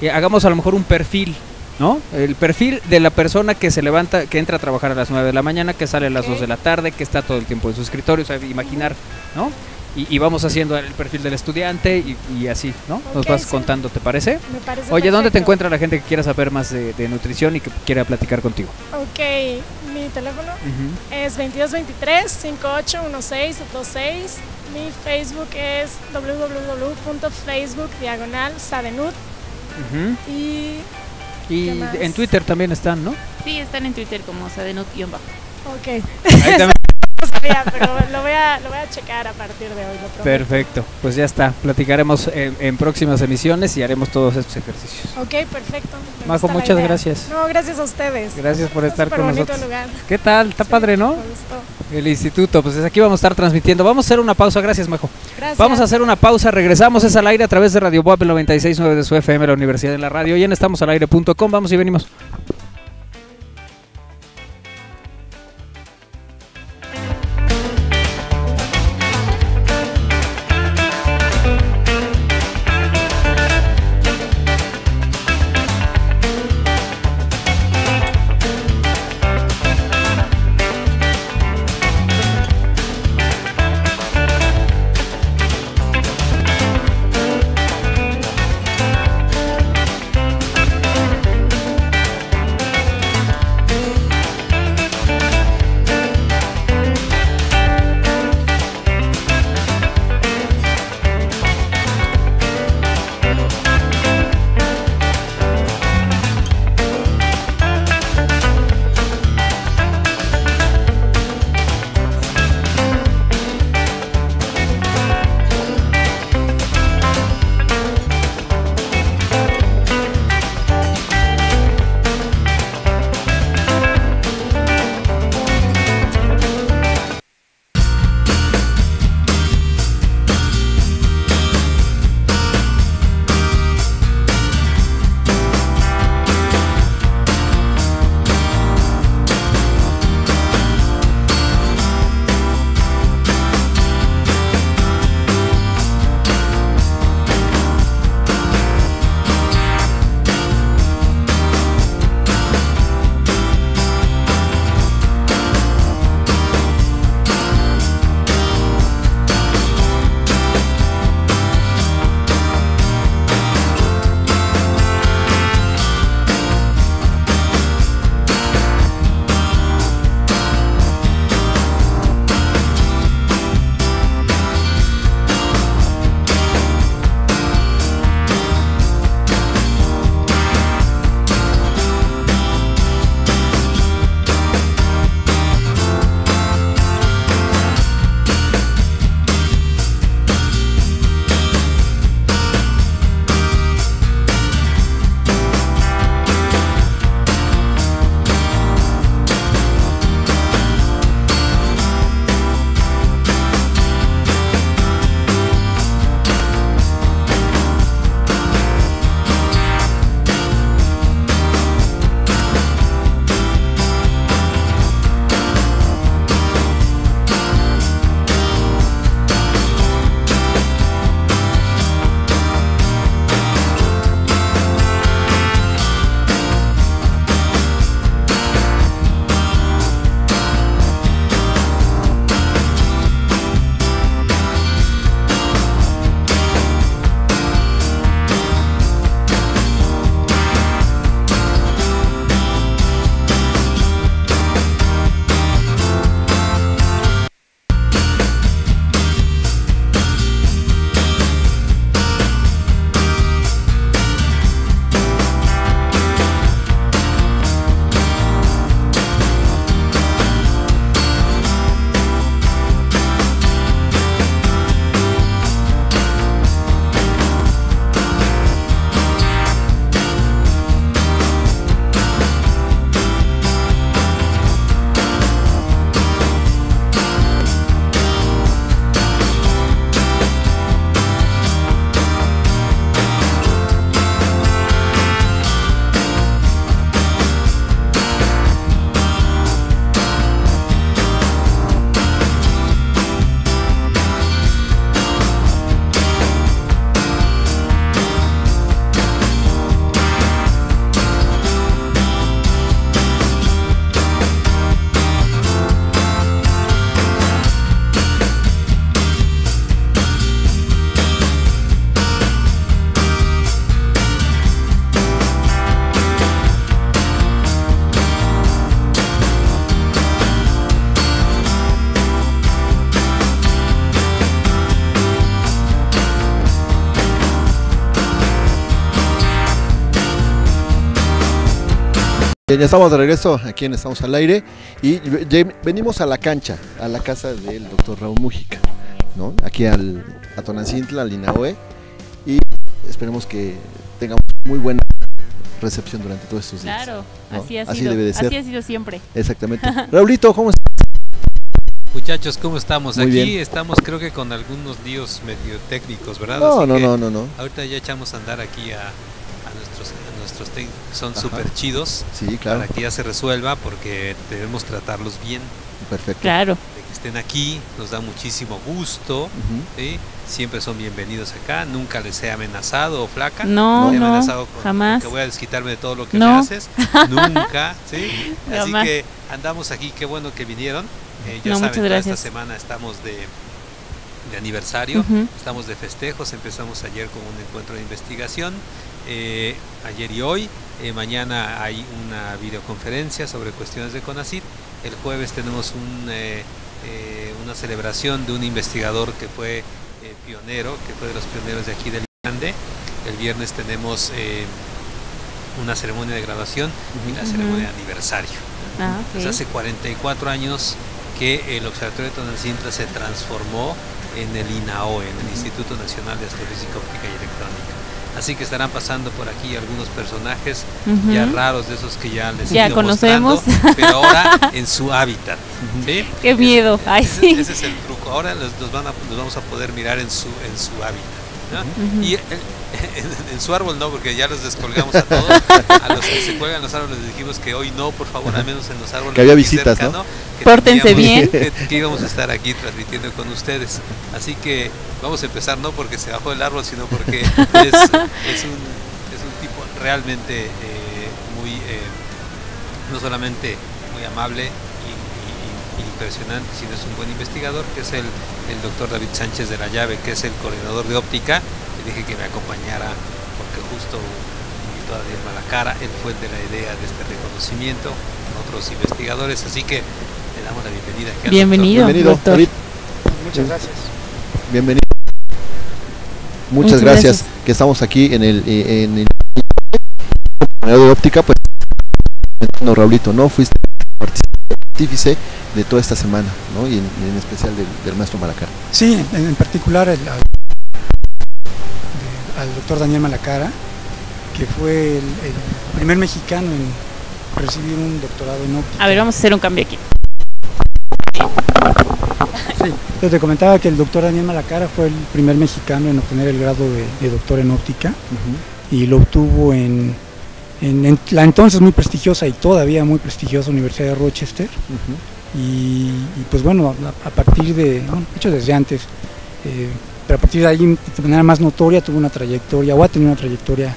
S5: eh, hagamos a lo mejor un perfil, ¿no? El perfil de la persona que se levanta, que entra a trabajar a las 9 de la mañana, que sale a las
S7: Ok.
S5: 2 de la tarde, que está todo el tiempo en su escritorio, o sea, imaginar, ¿no? Y, y vamos haciendo el perfil del estudiante y, y así, ¿no? Nos vas
S7: sí.
S5: contando, ¿te parece?
S7: Me parece
S5: Oye, ¿dónde te encuentra la gente que quiera saber más de, de nutrición y que quiera platicar contigo?
S7: Ok, mi teléfono es 2223-581626. Mi Facebook es www.facebook diagonal y
S5: Y en Twitter también están, ¿no?
S4: Sí, están en Twitter como sadenut-bajo.
S7: ok,
S5: Ahí también.
S7: no sabía, pero lo voy a, lo voy a checar a partir de hoy, lo.
S5: Perfecto, pues ya está. Platicaremos en, en próximas emisiones y haremos todos estos ejercicios.
S7: Ok, perfecto. me
S5: Majo, muchas gracias.
S7: No, gracias a ustedes.
S5: Gracias por
S7: Está
S5: estar con nosotros.
S7: lugar.
S5: ¿Qué tal? Está
S7: Sí,
S5: padre, ¿no?
S7: Me gustó.
S5: El instituto, pues desde aquí vamos a estar transmitiendo. Vamos a hacer una pausa, gracias, Majo.
S7: Gracias.
S5: Vamos a hacer una pausa, regresamos es al aire a través de Radio Boab el 96.9 de su FM, la Universidad de la Radio. Y en estamosalaire.com, vamos y venimos.
S3: Ya estamos de regreso aquí en Estamos al Aire y venimos a la cancha, a la casa del doctor Raúl Mújica, ¿no? Aquí al, a Tonancintla, al Inaoe y esperemos que tengamos muy buena recepción durante todos estos días.
S4: Claro,
S3: ¿no?
S4: así ha
S3: Así
S4: sido.
S3: debe de ser.
S4: Así ha sido siempre.
S3: Exactamente. Raulito, ¿cómo estás?
S8: Muchachos, ¿cómo estamos?
S3: Muy
S8: Aquí
S3: bien.
S8: estamos creo que con algunos líos medio técnicos, ¿verdad?
S3: No,
S8: Así
S3: no,
S8: que
S3: no, no, no.
S8: Ahorita ya echamos a andar aquí a nuestros, técnicos, son súper chidos,
S3: Sí, claro.
S8: para que ya se resuelva, porque debemos tratarlos bien,
S3: Perfecto.
S4: Claro.
S8: de que estén aquí, nos da muchísimo gusto. ¿sí? siempre son bienvenidos acá, nunca les he amenazado o flaca.
S4: No, no,
S8: amenazado con
S4: jamás.
S8: que voy a desquitarme de todo lo que
S4: No.
S8: me haces, nunca, ¿sí? Así
S4: Jamás.
S8: que andamos aquí, qué bueno que vinieron. Eh, ya
S4: No,
S8: saben,
S4: muchas
S8: toda
S4: gracias.
S8: esta semana estamos de, de aniversario, estamos de festejos, empezamos ayer con un encuentro de investigación, eh, ayer y hoy, eh, mañana hay una videoconferencia sobre cuestiones de CONACYT, el jueves tenemos un, eh, una celebración de un investigador que fue pionero, que fue de los pioneros de aquí del Grande, el viernes tenemos una ceremonia de graduación y la ceremonia de aniversario.
S4: Ah, ok.
S8: hace 44 años que el Observatorio de Tonancintra se transformó en el INAOE, en el Instituto Nacional de Astrofísica Óptica y Electrónica. Así que estarán pasando por aquí algunos personajes ya raros de esos que ya les
S4: Ya conocemos.
S8: mostrando, pero ahora en su hábitat. ¿sí?
S4: Qué miedo. Ay,
S8: Ese,
S4: sí.
S8: ese es el truco. Ahora los, los van a- los vamos a poder mirar en su, en su hábitat. Y eh, en, en su árbol no, porque ya los descolgamos a todos. A los que se cuelgan los árboles les dijimos que hoy no, por favor, al menos en los árboles.
S3: Que había visitas,
S8: cerca,
S3: ¿no?
S8: Que
S4: Pórtense bien.
S8: Que, que íbamos a estar aquí transmitiendo con ustedes. Así que vamos a empezar no porque se bajó el árbol, sino porque es, es, un, es un tipo realmente eh, muy, eh, no solamente muy amable impresionante, sino es un buen investigador, que es el, el doctor David Sánchez de la Llave, que es el coordinador de óptica. Le dije que me acompañara porque justo invitó a Malacara, él fue el de la idea de este reconocimiento con otros investigadores, así que le damos la bienvenida. al
S4: Bienvenido,
S3: Bienvenido,
S4: doctor.
S3: David.
S9: Muchas gracias.
S3: Bienvenido. Muchas,
S4: Muchas
S3: gracias.
S4: gracias.
S3: Que estamos aquí en el eh, en el de óptica, pues no Raulito, ¿no? Fuiste artífice de toda esta semana, ¿no? Y en, en especial del, del maestro Malacar.
S9: Sí, en, en particular el- al, de- al doctor Daniel Malacara, que fue el, el primer mexicano en recibir un doctorado en óptica.
S4: A ver, vamos a hacer un cambio aquí.
S9: Entonces te comentaba que el doctor Daniel Malacara fue el primer mexicano en obtener el grado de, de doctor en óptica y lo obtuvo en, en- en la entonces muy prestigiosa y todavía muy prestigiosa Universidad de Rochester. Y, y, pues bueno, a, a partir de, bueno, de hecho desde antes, eh, pero a partir de ahí de manera más notoria tuvo una trayectoria o ha tenido una trayectoria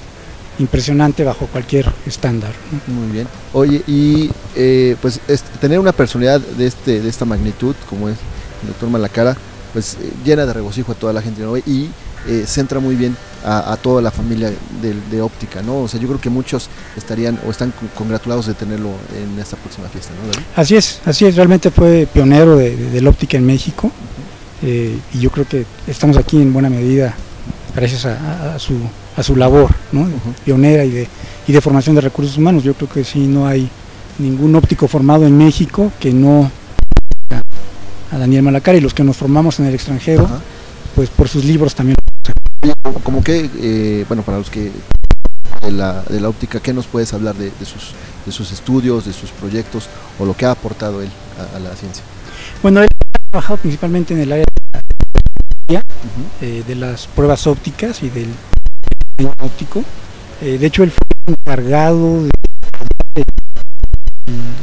S9: impresionante bajo cualquier estándar. ¿no?
S3: Muy bien. Oye, y eh, pues es- tener una personalidad de este de esta magnitud como es el doctor Malacara, pues eh, llena de regocijo a toda la gente ¿no? y eh, centra muy bien a, a toda la familia del- de, óptica, ¿no? O sea, yo creo que muchos estarían o están con- congratulados de tenerlo en esta próxima fiesta, ¿no? David?
S9: Así es, así es, realmente fue pionero de, de- de la óptica en México eh, y yo creo que estamos aquí en buena medida gracias a, a- a su, a su labor ¿no? Pionera y de, y de formación de recursos humanos. Yo creo que sí, no hay ningún óptico formado en México que no a Daniel Malacara y los que nos formamos en el extranjero, pues por sus libros también.
S3: Como, que, eh, bueno, para los que de la, de la óptica, ¿qué nos puedes hablar de, de sus, de sus estudios, de sus proyectos o lo que ha aportado él a, a la ciencia?
S9: Bueno, él ha trabajado principalmente en el área de, la- eh, de las pruebas ópticas y del diseño óptico. Eh, de hecho, él fue encargado de,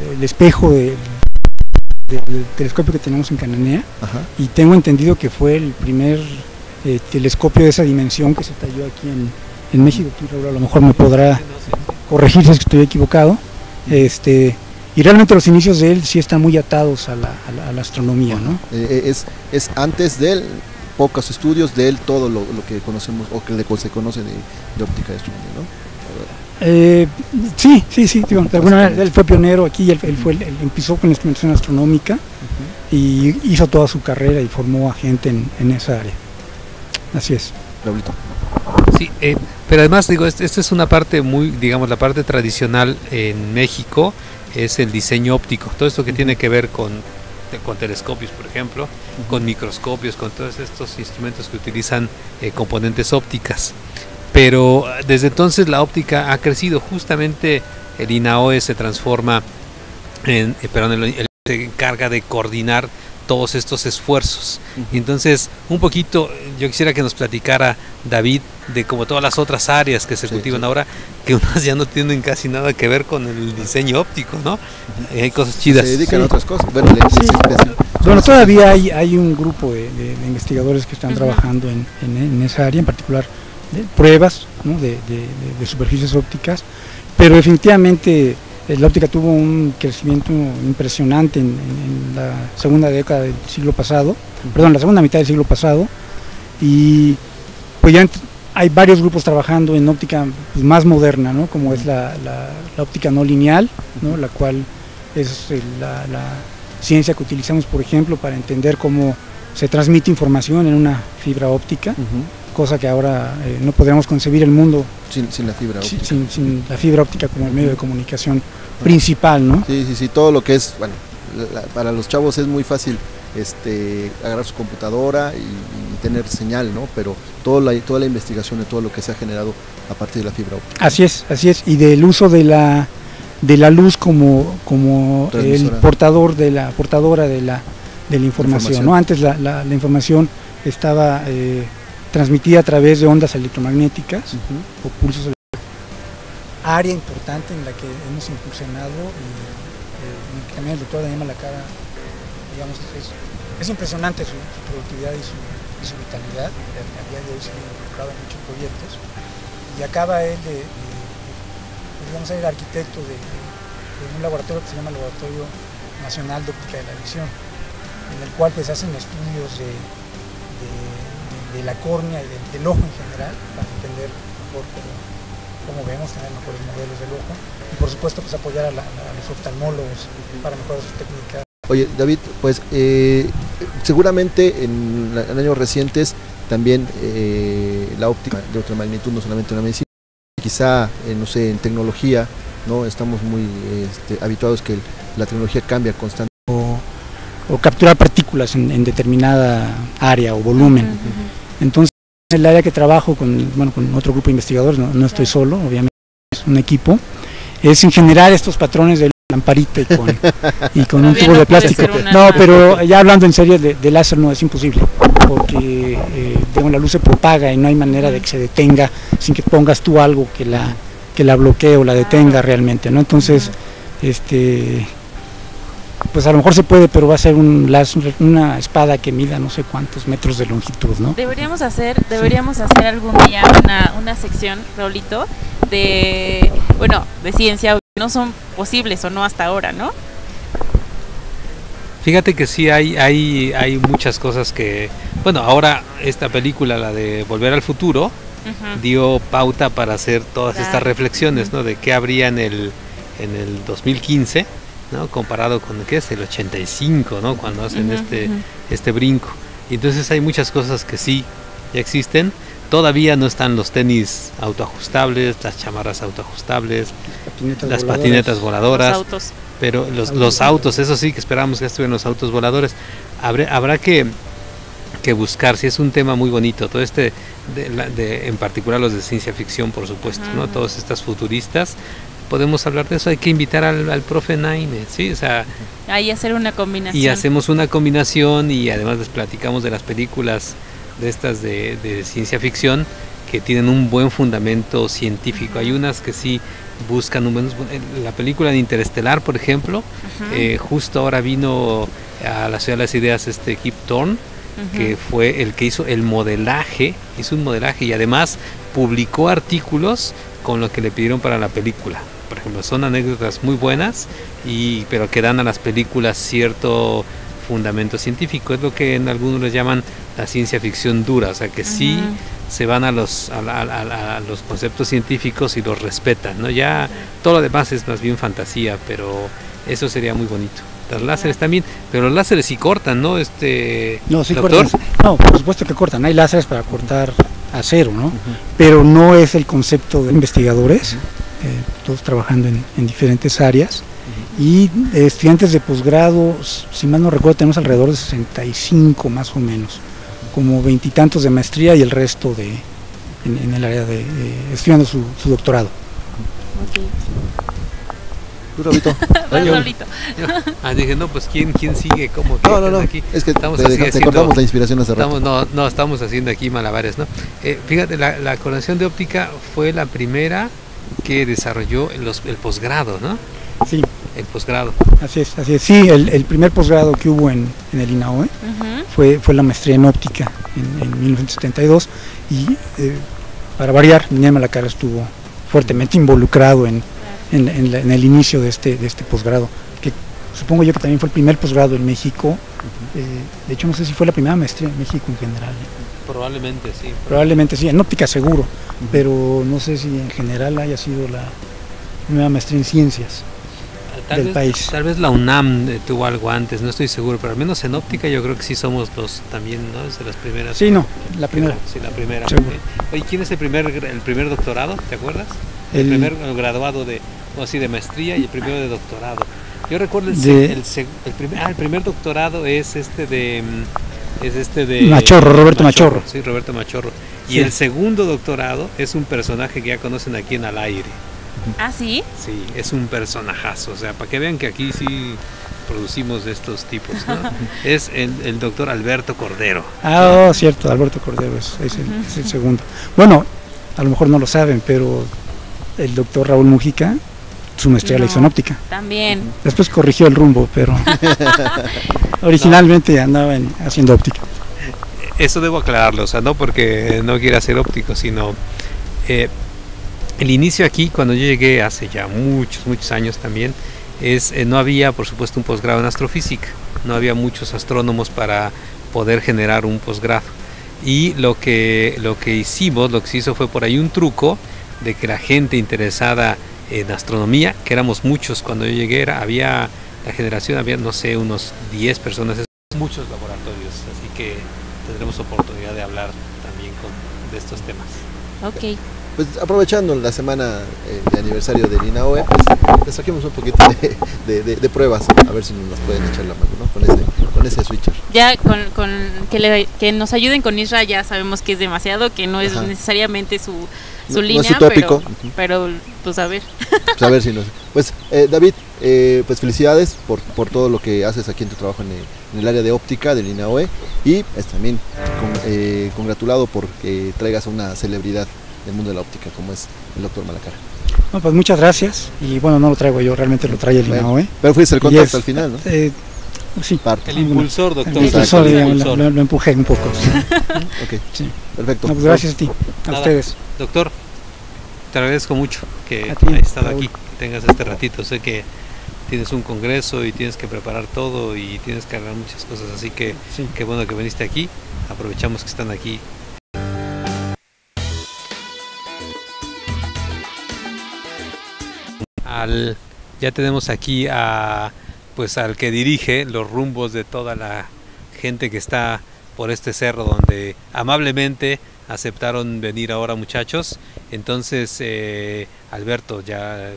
S9: del espejo de- del telescopio que tenemos en Cananea
S3: Ajá.
S9: y tengo entendido que fue el primer eh, telescopio de esa dimensión que se talló aquí en, en México. Tú, Raúl, a lo mejor me podrá corregir si es que estoy equivocado. Este, y realmente los inicios de él sí están muy atados a la, a la- a la astronomía, ¿no?
S3: Eh, eh, es, es antes de él, pocos estudios de él, todo lo, lo que conocemos o que le- se conoce de, de óptica de astronomía, ¿no?
S9: Eh, sí, sí, sí, digo, de alguna manera él fue pionero aquí, él, él fue el, el- empezó con la instrumentación astronómica y hizo toda su carrera y formó a gente en, en esa área. Así es.
S3: Raulito.
S8: Sí, eh, pero además digo, este- esta es una parte muy, digamos, la parte tradicional en México es el diseño óptico, todo esto que tiene que ver con, con telescopios, por ejemplo, con microscopios, con todos estos instrumentos que utilizan eh, componentes ópticas. Pero eh, desde entonces la óptica ha crecido, justamente el INAOE se transforma en, eh, perdón, el, el- se encarga de coordinar todos estos esfuerzos. Entonces, un poquito, yo quisiera que nos platicara David de como todas las otras áreas que se
S3: Sí,
S8: cultivan
S3: sí.
S8: ahora, que unas ya no tienen casi nada que ver con el diseño óptico, ¿no? Hay cosas chidas.
S3: Se dedican a otras cosas. Bueno, le-
S9: Sí.
S3: les expresan-
S9: Bueno, todavía hay, hay un grupo de, de- de investigadores que están trabajando en, en- en esa área, en particular de pruebas ¿no? de, de- de- de superficies ópticas, pero definitivamente la óptica tuvo un crecimiento impresionante en, en- en la segunda década del siglo pasado, perdón, la segunda mitad del siglo pasado, y pues ya hay varios grupos trabajando en óptica pues, más moderna, ¿no? como es la, la- la óptica no lineal, ¿no? la cual es eh, la, la ciencia que utilizamos, por ejemplo, para entender cómo se transmite información en una fibra óptica. Cosa que ahora eh, no podríamos concebir el mundo
S3: sin, sin la fibra óptica.
S9: sin- sin la fibra óptica como el medio de comunicación principal, ¿no?
S3: Sí, sí, sí, todo lo que es, bueno, la- para los chavos es muy fácil este, agarrar su computadora y, y tener señal, ¿no? Pero toda la, toda la investigación de todo lo que se ha generado a partir de la fibra óptica.
S9: Así es, así es, y del uso de la de la luz como, como el portador de la portadora de la de la información,
S3: Información.
S9: ¿no? Antes la, la- la información estaba eh, transmitida a través de ondas electromagnéticas o pulsos área importante en la que hemos incursionado y eh, también el doctor Daniel Malacara, digamos, es, es impresionante su, su productividad y su, y su vitalidad, a día de hoy sigue involucrado en muchos proyectos. Y acaba él de, de- de, digamos, el arquitecto de, de un laboratorio que se llama Laboratorio Nacional de Óptica de la Visión, en el cual pues hacen estudios de, de- la córnea y del, del ojo en general para entender mejor cómo, cómo vemos, tener mejores modelos del ojo y por supuesto pues apoyar a, la- a los oftalmólogos para mejorar sus técnicas.
S3: Oye, David, pues eh, seguramente en, años recientes también eh, la óptica de otra magnitud, no solamente en la medicina, quizá, eh, no sé, en tecnología, ¿no? Estamos muy este, habituados que el- la tecnología cambia constantemente.
S9: o, o capturar partículas en, en determinada área o volumen. Entonces, el área que trabajo con, bueno, con otro grupo de investigadores, no, no estoy solo, obviamente es un equipo, es en generar estos patrones de lamparita y con, y con un tubo
S4: no
S9: de plástico. No, pero ya hablando en serio de, de láser no es imposible, porque eh, digamos, la luz se propaga y no hay manera de que se detenga sin que pongas tú algo que la, que la bloquee o la detenga realmente, ¿no? Entonces, este pues a lo mejor se puede, pero va a ser un una espada que mida no sé cuántos metros de longitud, ¿no?
S4: Deberíamos hacer, deberíamos hacer algún día una, una sección, Raulito, de, bueno, de ciencia, no son posibles o no hasta ahora, ¿no?
S8: Fíjate que sí hay, hay, hay muchas cosas que, bueno, ahora esta película, la de Volver al Futuro, dio pauta para hacer todas estas reflexiones, ¿no? De qué habría en el, en el 2015, ¿no? Comparado con, ¿qué es? El 85, ¿no? Cuando hacen este, este brinco. Y entonces hay muchas cosas que sí ya existen. Todavía no están los tenis autoajustables, las chamarras autoajustables,
S9: Patinetas
S8: las
S9: voladoras.
S8: patinetas voladoras.
S4: Los autos.
S8: Pero los,
S9: Autos.
S8: los autos, eso sí, que esperamos que estuvieran los autos voladores. Habrá, habrá que, que buscar, si es un tema muy bonito, todo este, de, la- de- en particular los de ciencia ficción, por supuesto, ¿no?
S4: Ujú.
S8: Todas estas futuristas. Podemos hablar de eso, hay que invitar al, al profe Naime, ¿sí? O sea,
S4: Ahí hacer una combinación.
S8: y hacemos una combinación y además les platicamos de las películas de estas de, de ciencia ficción que tienen un buen fundamento científico. Hay unas que sí buscan un buen... La película de Interestelar, por ejemplo, eh, justo ahora vino a la Ciudad de las Ideas este Kip Thorne, que fue el que hizo el modelaje, hizo un modelaje y además publicó artículos con lo que le pidieron para la película. Por ejemplo, son anécdotas muy buenas, y, pero que dan a las películas cierto fundamento científico. Es lo que en algunos les llaman la ciencia ficción dura, o sea que sí se van a los, a, a los conceptos científicos y los respetan. ¿no? Ya todo lo demás es más bien fantasía, pero eso sería muy bonito. Los láseres también, pero los láseres sí cortan, ¿no? Este,
S9: No, sí
S8: doctor.
S9: cortan. No, por supuesto que cortan. Hay láseres para cortar acero, ¿no? Pero no es el concepto de investigadores, todos trabajando en, en diferentes áreas. Y de estudiantes de posgrado, si mal no recuerdo, tenemos alrededor de 65 más o menos, como veintitantos de maestría y el resto de en, en el área de eh, estudiando su, su doctorado.
S3: ¿Tú, Rabito?
S8: Ah, dije, no, pues ¿quién, quién sigue? ¿Cómo?
S3: No, no, no.
S8: Aquí?
S3: Es que
S8: Estamos
S3: te,
S8: así
S3: deja- te
S8: haciendo-
S3: cortamos la inspiración hace rato.
S8: Estamos, no, no, estamos haciendo aquí malabares, ¿no? Eh, fíjate, la, la coronación de óptica fue la primera que desarrolló en los- el posgrado, ¿no?
S9: Sí,
S8: El posgrado.
S9: así es, así es. Sí, el, el primer posgrado que hubo en, en el INAOE
S4: Ujú.
S9: fue, fue la maestría en óptica en, en 1972 y eh, para variar, Miguel Malacara estuvo fuertemente involucrado en, en, en la- en el inicio de este, de este posgrado, que supongo yo que también fue el primer posgrado en México, eh, de hecho no sé si fue la primera maestría en México en general, ¿eh?
S8: Probablemente sí.
S9: probablemente sí, en óptica seguro, pero no sé si en general haya sido la primera maestría en ciencias.
S8: Tal
S9: del
S8: vez,
S9: país.
S8: Tal vez la UNAM eh, tuvo algo antes, no estoy seguro, pero al menos en óptica yo creo que sí somos los también, ¿no? Es de las primeras.
S9: Sí, no, la primera.
S8: Sí, la primera. Oye, ¿quién es el primer, el primer doctorado? ¿Te acuerdas? El,
S9: El-
S8: primer graduado de, o así, de maestría y el primero de doctorado. Yo recuerdo el,
S9: De-
S8: el, el primer, ah, el primer doctorado es este de mm, es este de
S9: Machorro, Roberto Machorro.
S8: Sí, Roberto Machorro. Y el segundo doctorado es un personaje que ya conocen aquí en Al Aire.
S4: Ah, sí.
S8: Sí, es un personajazo. O sea, para que vean que aquí sí producimos de estos tipos, ¿no? es el, el doctor Alberto Cordero.
S9: Ah, oh, cierto, Alberto Cordero es, es el, es el segundo. Bueno, a lo mejor no lo saben, pero el doctor Raúl Mujica, su maestría la hizo en
S4: No.
S9: óptica.
S4: También.
S9: Después corrigió el rumbo, pero originalmente andaba en- haciendo óptica.
S8: Eso debo aclararlo, o sea, no porque no quiera ser óptico, sino eh, el inicio aquí, cuando yo llegué hace ya muchos, muchos años también, es eh, no había, por supuesto, un posgrado en astrofísica, no había muchos astrónomos para poder generar un posgrado. Y lo que, lo que hicimos, lo que se hizo fue por ahí un truco de que la gente interesada en astronomía, que éramos muchos cuando yo llegué, era, había la generación, había, no sé, unos 10 personas, muchos laboratorios, así que tendremos oportunidad de hablar también con, de estos temas.
S4: Ok.
S3: Pues aprovechando la semana eh, de aniversario del INAOE, pues les saquemos un poquito de, de- de- de pruebas, a ver si nos pueden echar la mano, ¿no? Con ese, con ese switcher.
S4: Ya con, con que, le- que nos ayuden con Isra ya sabemos que es demasiado, que no es
S3: Ajá.
S4: necesariamente su, su
S3: No- no es
S4: línea,
S3: utópico.
S4: pero, pero pues a ver.
S3: Pues a ver si nos... Pues eh, David, eh, pues felicidades por, por todo lo que haces aquí en tu trabajo en el, en el área de óptica del INAOE y pues, también con- eh, congratulado porque traigas a una celebridad del mundo de la óptica como es el doctor Malacara.
S9: No, pues muchas gracias. Y bueno, no lo traigo yo, realmente lo trae el
S3: Bueno,
S9: INAOE.
S3: Pero fuiste el contacto
S9: es-
S3: al final, ¿no?
S9: Eh, sí,
S3: Parte.
S8: El impulsor, doctor.
S9: el impulsor,
S8: El impulsor.
S9: lo, lo empujé un poco. sí.
S3: Ok,
S9: Sí.
S3: perfecto.
S9: No, pues gracias a ti, a
S8: Nada.
S9: ustedes.
S8: Doctor, te agradezco mucho que hayas estado
S9: Raúl.
S8: aquí, que tengas este ratito. Sé que tienes un congreso y tienes que preparar todo y tienes que arreglar muchas cosas, así que
S9: Sí.
S8: qué bueno que viniste aquí. Aprovechamos que están aquí. Ya tenemos aquí a pues al que dirige los rumbos de toda la gente que está por este cerro donde amablemente aceptaron venir ahora muchachos. Entonces eh, Alberto ya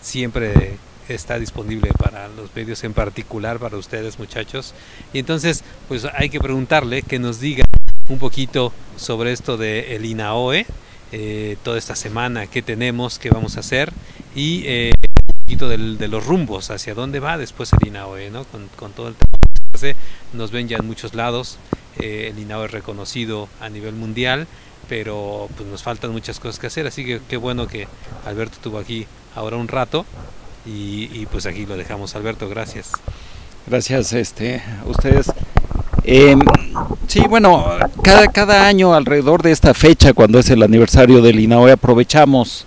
S8: siempre está disponible para los medios en particular para ustedes muchachos. Y entonces pues hay que preguntarle que nos diga un poquito sobre esto de el INAOE, eh, toda esta semana, qué tenemos, qué vamos a hacer y eh, un poquito del- de los rumbos, hacia dónde va después el INAOE, ¿no? con, con todo el tema que se hace. Nos ven ya en muchos lados, eh, el INAOE es reconocido a nivel mundial, pero pues nos faltan muchas cosas que hacer, así que qué bueno que Alberto estuvo aquí ahora un rato y, y, pues aquí lo dejamos. Alberto, gracias.
S10: Gracias este, a ustedes. Eh, sí, bueno, cada, cada año alrededor de esta fecha, cuando es el aniversario del INAOE, aprovechamos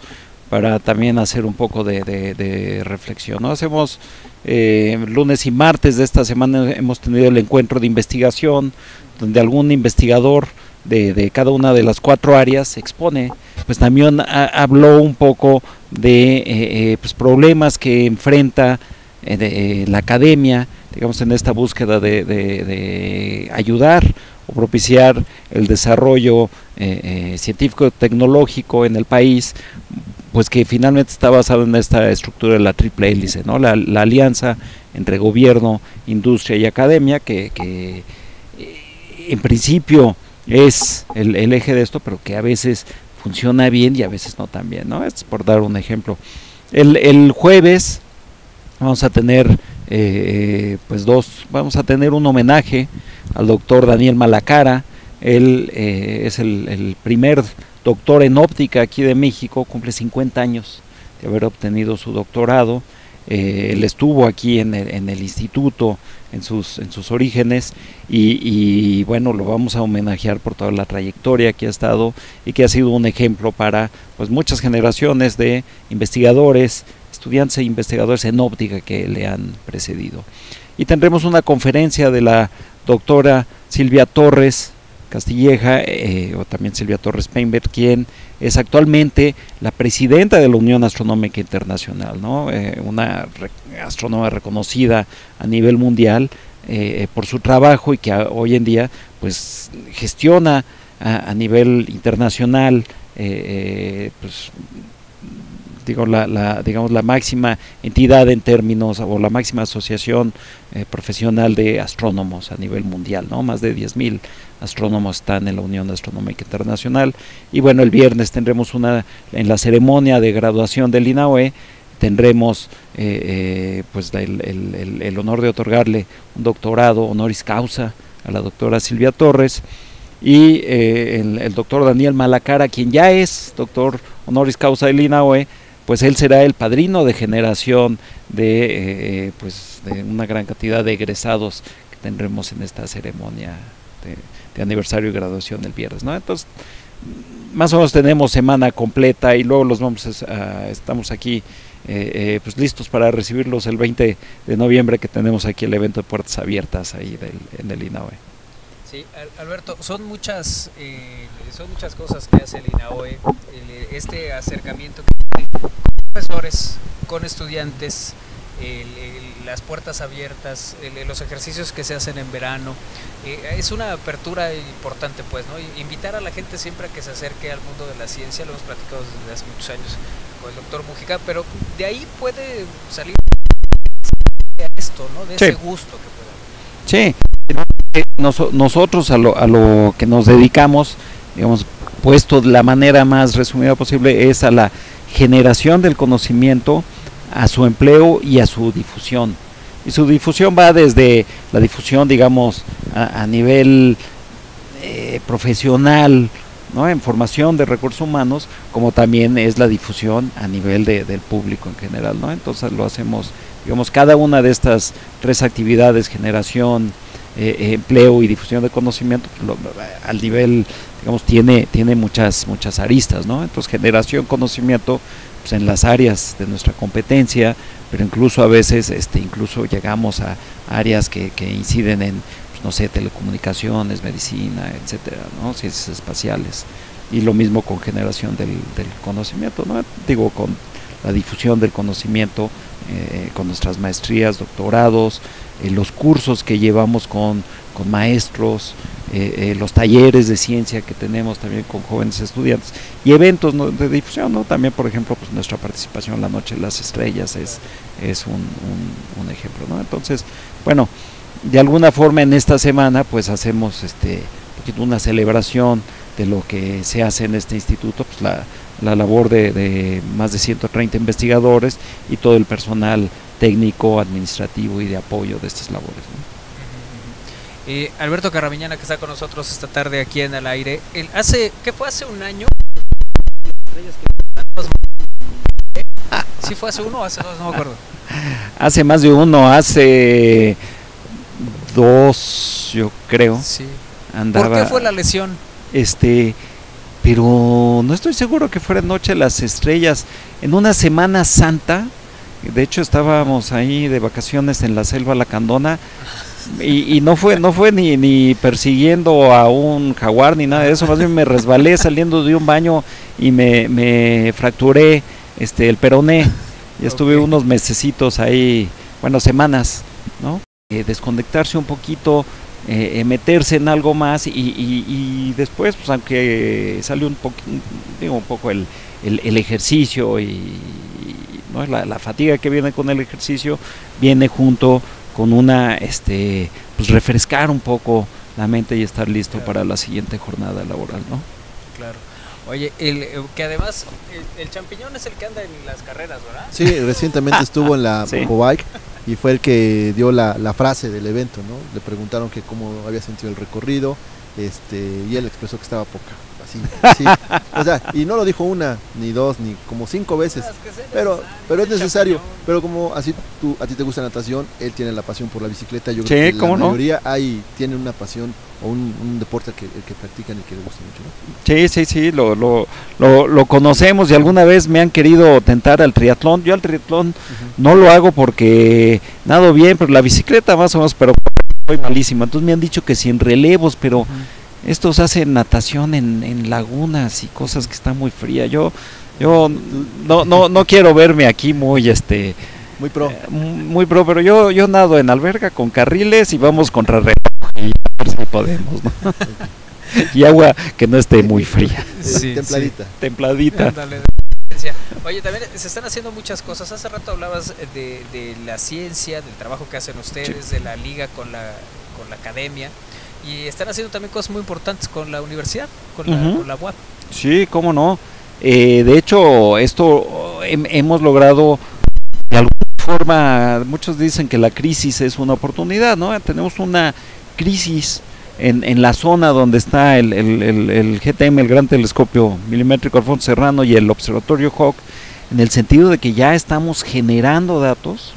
S10: para también hacer un poco de, reflexión. ¿no? Hacemos eh, lunes y martes de esta semana hemos tenido el encuentro de investigación, donde algún investigador de, cada una de las cuatro áreas expone, pues también ha- habló un poco de eh, eh, pues problemas que enfrenta eh, eh, la academia digamos, en esta búsqueda de, de- ayudar o propiciar el desarrollo eh, eh, científico-tecnológico en el país, pues que finalmente está basado en esta estructura de la triple hélice, ¿no? la, la alianza entre gobierno, industria y academia, que, que, eh, en principio es el, el eje de esto, pero que a veces funciona bien y a veces no tan bien, ¿no? Es por dar un ejemplo. El, el jueves vamos a tener eh, pues dos, vamos a tener un homenaje al doctor Daniel Malacara, él eh, es el, primer doctor en óptica aquí de México, cumple 50 años de haber obtenido su doctorado, eh, él estuvo aquí en el, en el instituto en sus, en sus orígenes y, y, bueno, lo vamos a homenajear por toda la trayectoria que ha estado y que ha sido un ejemplo para pues muchas generaciones de investigadores, estudiantes e investigadores en óptica que le han precedido. Y tendremos una conferencia de la doctora Silvia Torres Castilleja, eh, o también Silvia Torres Peinberg, quien es actualmente la presidenta de la Unión Astronómica Internacional, ¿no? Eh, una astrónoma reconocida a nivel mundial eh, por su trabajo y que hoy en día pues gestiona a, nivel internacional pues, digo, la, la, digamos, la máxima entidad en términos, o la máxima asociación eh, profesional de astrónomos a nivel mundial, ¿no? Más de 10.000 astrónomos están en la Unión Astronómica Internacional. Y bueno, el viernes tendremos una, en la ceremonia de graduación del INAOE, tendremos eh, eh, pues el, el, honor de otorgarle un doctorado honoris causa a la doctora Silvia Torres y eh, el, el, doctor Daniel Malacara, quien ya es doctor honoris causa del INAOE, pues él será el padrino de generación de, eh, pues de una gran cantidad de egresados que tendremos en esta ceremonia de, de aniversario y graduación el viernes, ¿no? Entonces, más o menos tenemos semana completa y luego los vamos a, estamos aquí eh, eh, pues listos para recibirlos el 20 de noviembre que tenemos aquí el evento de puertas abiertas ahí del, en el INAOE.
S5: Sí, Alberto, son muchas, eh, son muchas cosas que hace el INAOE, el, este acercamiento con profesores, con estudiantes, el, las puertas abiertas, los ejercicios que se hacen en verano. Eh, es una apertura importante, pues, ¿no? Invitar a la gente siempre a que se acerque al mundo de la ciencia, lo hemos platicado desde hace muchos años con el doctor Mujica, pero de ahí puede salir esto, ¿no? De
S10: sí.
S5: ese gusto que
S10: Sí,
S5: puede haber.
S10: Nos, nosotros a lo, a lo que nos dedicamos, digamos, puesto de la manera más resumida posible, es a la generación del conocimiento, a su empleo y a su difusión. Y su difusión va desde la difusión, digamos, a, a nivel eh, profesional, ¿no? en formación de recursos humanos, como también es la difusión a nivel de, del público en general. ¿no? Entonces lo hacemos, digamos, cada una de estas tres actividades, generación, eh, empleo y difusión de conocimiento, lo, al nivel, digamos, tiene, tiene muchas, muchas aristas, ¿no? Entonces, generación, conocimiento, pues en las áreas de nuestra competencia, pero incluso a veces, este, incluso llegamos a áreas que, que inciden en, pues, no sé, telecomunicaciones, medicina, etcétera, ¿no? Ciencias espaciales. Y lo mismo con generación del, del conocimiento, ¿no? Digo, con la difusión del conocimiento eh, con nuestras maestrías, doctorados, eh, los cursos que llevamos con, con maestros, eh, los talleres de ciencia que tenemos también con jóvenes estudiantes y eventos de difusión, ¿no? también por ejemplo pues nuestra participación en la Noche de las Estrellas es, es un, un, ejemplo. ¿no? Entonces, bueno, de alguna forma en esta semana pues hacemos este una celebración de lo que se hace en este instituto, pues la, la labor de, de, más de 130 investigadores y todo el personal técnico, administrativo y de apoyo de estas labores. ¿no?
S5: Eh, Alberto Carrabiñana, que está con nosotros esta tarde aquí en el aire, hace, ¿qué fue hace un año? ¿Sí fue hace uno o hace dos? No me acuerdo.
S10: Hace más de uno, hace dos, yo creo.
S5: Sí.
S10: Andaba,
S5: ¿Por qué fue la lesión?
S10: Este, pero no estoy seguro que fuera Noche de las Estrellas. En una Semana Santa, de hecho estábamos ahí de vacaciones en la selva lacandona y, y no fue no fue ni, ni persiguiendo a un jaguar ni nada de eso, más bien me resbalé saliendo de un baño y me, me fracturé este el peroné. Y estuve okay. unos mesecitos ahí, bueno, semanas, ¿no? eh, desconectarse un poquito, eh, eh, meterse en algo más y, y- y después, pues aunque sale un, poco digo, un poco el, el- el ejercicio y, ¿no? la, la fatiga que viene con el ejercicio, viene junto con una, este, pues refrescar un poco la mente y estar listo para la siguiente jornada laboral, ¿no?
S5: Claro. Oye, el, eh, que además el, el champiñón es el que anda en las carreras, ¿verdad?
S3: Sí, recientemente estuvo en la
S10: Sí.
S3: Bike y fue el que dio la, la frase del evento, ¿no? Le preguntaron que cómo había sentido el recorrido, este, y él expresó que estaba poca, así. O sea, y no lo dijo una, ni dos, ni como cinco veces. Pero, pero es necesario. Pero como así tú, a ti te gusta la natación, él tiene la pasión por la bicicleta. Yo
S10: Sí,
S3: creo que
S10: cómo
S3: la
S10: no.
S3: mayoría hay, tienen una pasión o un, un deporte que, el que practican y que les gusta mucho. ¿no?
S10: Sí, sí, sí, lo, lo, lo, lo conocemos y alguna vez me han querido tentar al triatlón. Yo al triatlón no lo hago porque nado bien, pero la bicicleta más o menos, pero soy malísima. Entonces me han dicho que si en relevos, pero estos hacen natación en, en lagunas y cosas que están muy frías. Yo, yo no, no, no quiero verme aquí muy, este,
S3: Muy pro.
S10: eh, muy pro, pero yo, yo nado en alberga con carriles y vamos contra reloj y a ver si podemos, ¿no? y agua que no esté muy fría,
S3: Eh, templadita.
S10: templadita.
S5: Ándale. Oye, también se están haciendo muchas cosas. Hace rato hablabas de, de la ciencia, del trabajo que hacen ustedes, de la liga con la, con la academia. Y están haciendo también cosas muy importantes con la universidad, con la, con la UAP.
S10: Sí, cómo no. Eh, de hecho, esto oh, hem- hemos logrado de alguna forma, muchos dicen que la crisis es una oportunidad, ¿no? Tenemos una crisis en, en la zona donde está el, el- el- el GTM, el Gran Telescopio Milimétrico Alfonso Serrano y el Observatorio Hawk, en el sentido de que ya estamos generando datos,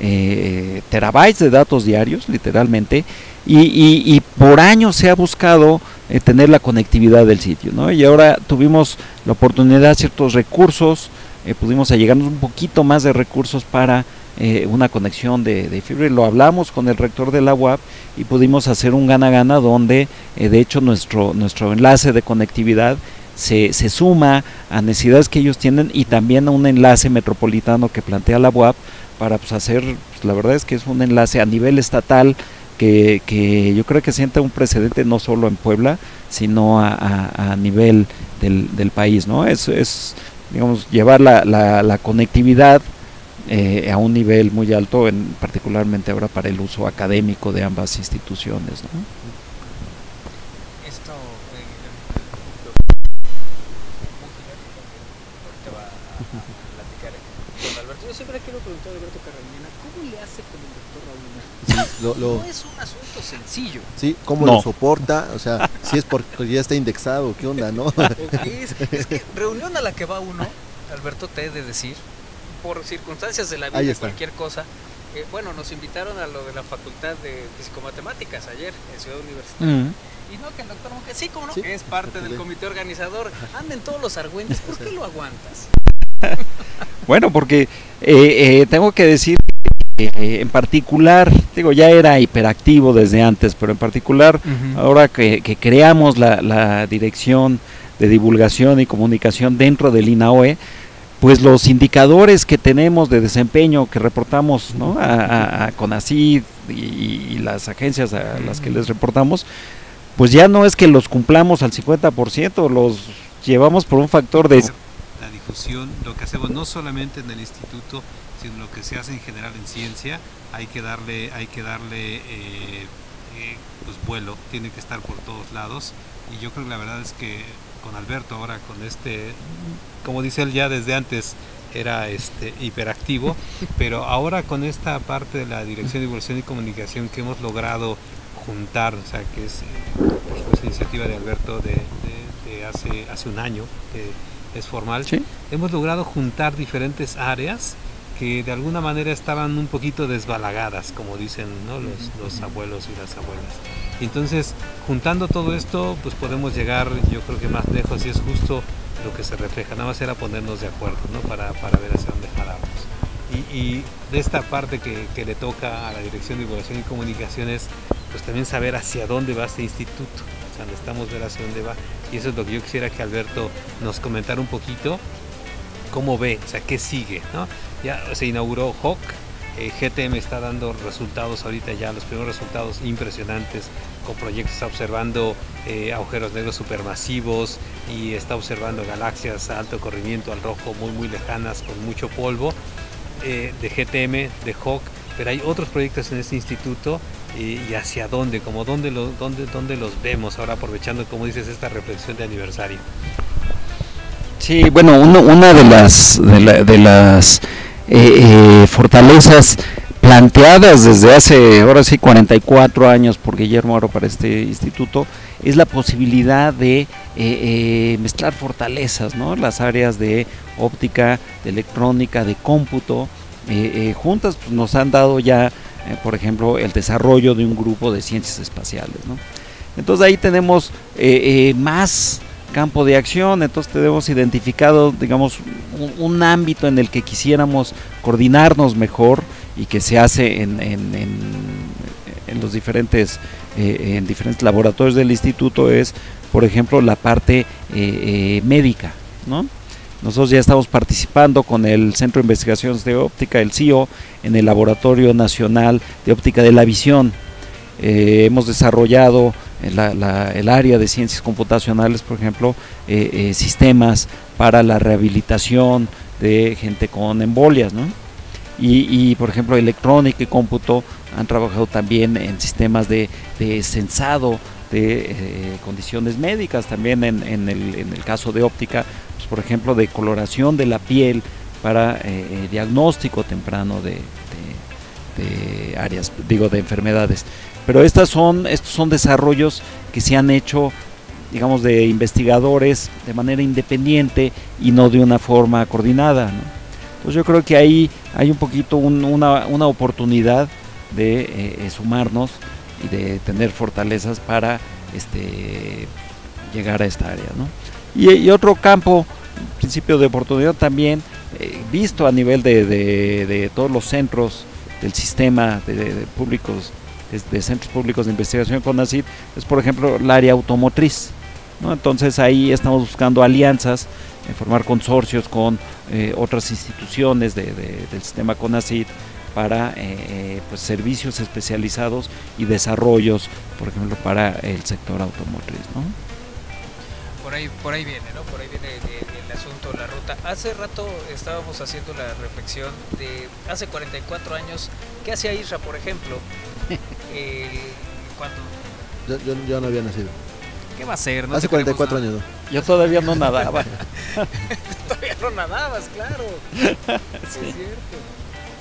S10: eh, terabytes de datos diarios, literalmente, y, y- y por años se ha buscado eh, tener la conectividad del sitio, ¿no? Y ahora tuvimos la oportunidad, ciertos recursos, eh, pudimos allegarnos un poquito más de recursos para eh, una conexión de, de fibra lo hablamos con el rector de la UAP y pudimos hacer un gana-gana donde de hecho nuestro, nuestro enlace de conectividad se, se suma a necesidades que ellos tienen y también a un enlace metropolitano que plantea la UAP para pues, hacer, pues, la verdad es que es un enlace a nivel estatal que, que yo creo que sienta un precedente no solo en Puebla, sino a, a- nivel del, del país, ¿no? Es, es digamos, llevar la, la, la conectividad eh, a un nivel muy alto, en, particularmente ahora para el uso académico de ambas instituciones, ¿no?
S5: Esto, eh, ahorita va a, a platicar con Alberto. Yo siempre quiero preguntar a Alberto Carragena, ¿cómo le hace con el doctor Raúl?
S3: Sí, lo- lo-
S5: No es un asunto sencillo.
S3: Sí, cómo
S10: No.
S3: lo soporta, o sea, si es porque ya está indexado, ¿qué onda, no?
S5: Es, es que reunión a la que va uno, Alberto te he de decir, por circunstancias de la vida, cualquier cosa. eh, bueno, nos invitaron a lo de la Facultad de Fisicomatemáticas ayer en Ciudad Universitaria. Y no que el doctor Monge, sí, como no,
S3: Sí,
S5: es parte del comité organizador. Anden todos los argüentes, ¿por qué lo aguantas?
S10: Bueno, porque eh, eh, tengo que decir que eh, en particular, digo, ya era hiperactivo desde antes, pero en particular ahora que, que creamos la, la dirección de divulgación y comunicación dentro del INAOE, pues los indicadores que tenemos de desempeño que reportamos ¿no? a, a, y, y las agencias a las que les reportamos, pues ya no es que los cumplamos al 50%, los llevamos por un factor de...
S8: la difusión, lo que hacemos no solamente en el instituto, lo que se hace en general en ciencia, hay que darle, hay que darle eh, eh, pues vuelo, tiene que estar por todos lados. Y yo creo que la verdad es que con Alberto ahora, con este, como dice él ya desde antes, era este hiperactivo, pero ahora con esta parte de la Dirección de Divulgación y Comunicación que hemos logrado juntar, o sea, que es eh, por supuesto iniciativa de Alberto de, de- de hace, hace un año, que es formal,
S10: Sí.
S8: hemos logrado juntar diferentes áreas que de alguna manera estaban un poquito desbalagadas, como dicen ¿no? los, los abuelos y las abuelas. Entonces, juntando todo esto, pues podemos llegar, yo creo que más lejos y es justo lo que se refleja. Nada más era ponernos de acuerdo, ¿no? Para, para ver hacia dónde jalábamos. Y, y de esta parte que, que le toca a la Dirección de Divulgación y Comunicaciones, pues también saber hacia dónde va este instituto. O sea, necesitamos ver hacia dónde va. Y eso es lo que yo quisiera que Alberto nos comentara un poquito cómo ve, o sea, qué sigue, ¿no? Ya se inauguró Hawk, Eh, GTM está dando resultados ahorita ya, los primeros resultados impresionantes con proyectos, está observando eh, agujeros negros supermasivos y está observando galaxias a alto corrimiento al rojo muy muy lejanas con mucho polvo eh, de GTM, de Hawk, pero hay otros proyectos en este instituto y, y hacia dónde, como dónde, lo- dónde, dónde los vemos ahora aprovechando, como dices, esta reflexión de aniversario.
S10: Sí, bueno, uno- una de las, de, la- de las eh, eh, fortalezas planteadas desde hace, ahora sí, 44 años por Guillermo Aro para este instituto, es la posibilidad de eh, mezclar fortalezas, ¿no? Las áreas de óptica, de electrónica, de cómputo, juntas pues, nos han dado ya, por ejemplo, el desarrollo de un grupo de ciencias espaciales, ¿no? Entonces ahí tenemos más campo de acción, entonces tenemos identificado, digamos, un, ámbito en el que quisiéramos coordinarnos mejor y que se hace en, en- los diferentes, eh, en diferentes laboratorios del instituto es, por ejemplo, la parte eh, eh, médica, ¿no? Nosotros ya estamos participando con el Centro de Investigaciones de Óptica, el CIO, en el Laboratorio Nacional de Óptica de la Visión. Hemos desarrollado la- la- el área de ciencias computacionales, por ejemplo, eh, eh, sistemas para la rehabilitación de gente con embolias. Y, y, por ejemplo, electrónica y cómputo han trabajado también en sistemas de, de censado de eh, condiciones médicas, también en, en el, en el caso de óptica, pues, por ejemplo, de coloración de la piel para eh, eh, diagnóstico temprano de áreas, digo, de enfermedades. Pero estas son, estos son desarrollos que se han hecho, digamos, de investigadores de manera independiente y no de una forma coordinada. Entonces yo creo que ahí hay un poquito un- una, una oportunidad de eh, eh, sumarnos y de tener fortalezas para este, llegar a esta área. ¿no? Y, otro campo, principio de oportunidad también, eh, visto a nivel de, de- todos los centros del sistema de- de públicos, de, centros públicos de investigación con ACID, es por ejemplo el área automotriz. ¿no? Entonces ahí estamos buscando alianzas, formar consorcios con eh, otras instituciones de- de- del sistema CONACID para eh, eh, pues, servicios especializados y desarrollos, por ejemplo, para el sector automotriz. ¿no?
S2: Por ahí, por ahí viene, ¿no? Por ahí viene de- el asunto, la ruta. Hace rato estábamos haciendo la reflexión de hace 44 años, ¿qué hacía Isra, por ejemplo? El- cuando,
S3: Yo, yo- yo no había nacido.
S2: ¿Qué va a hacer? No
S3: Hace
S2: te queremos
S3: 44
S2: nada.
S3: años.
S10: Yo todavía no nadaba.
S2: Todavía no nadabas, claro. Sí, es cierto.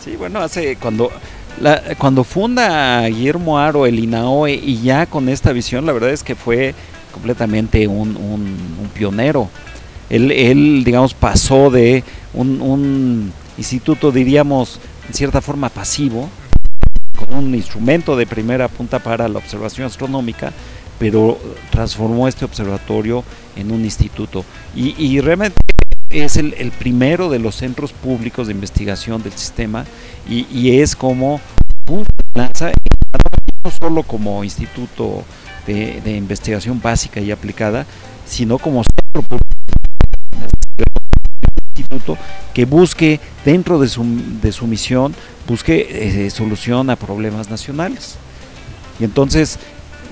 S10: Sí, bueno, hace cuando la- cuando funda Guillermo Aro el INAOE y ya con esta visión, la verdad es que fue completamente un, un- un pionero. Él, él, digamos, pasó de un, un instituto, diríamos, en cierta forma pasivo, con un instrumento de primera punta para la observación astronómica, pero transformó este observatorio en un instituto. Y, realmente es el, primero de los centros públicos de investigación del sistema y, es como de lanza, no solo como instituto de, de investigación básica y aplicada, sino como centro público de instituto que busque dentro de su, de su misión, busque eh, solución a problemas nacionales. Y entonces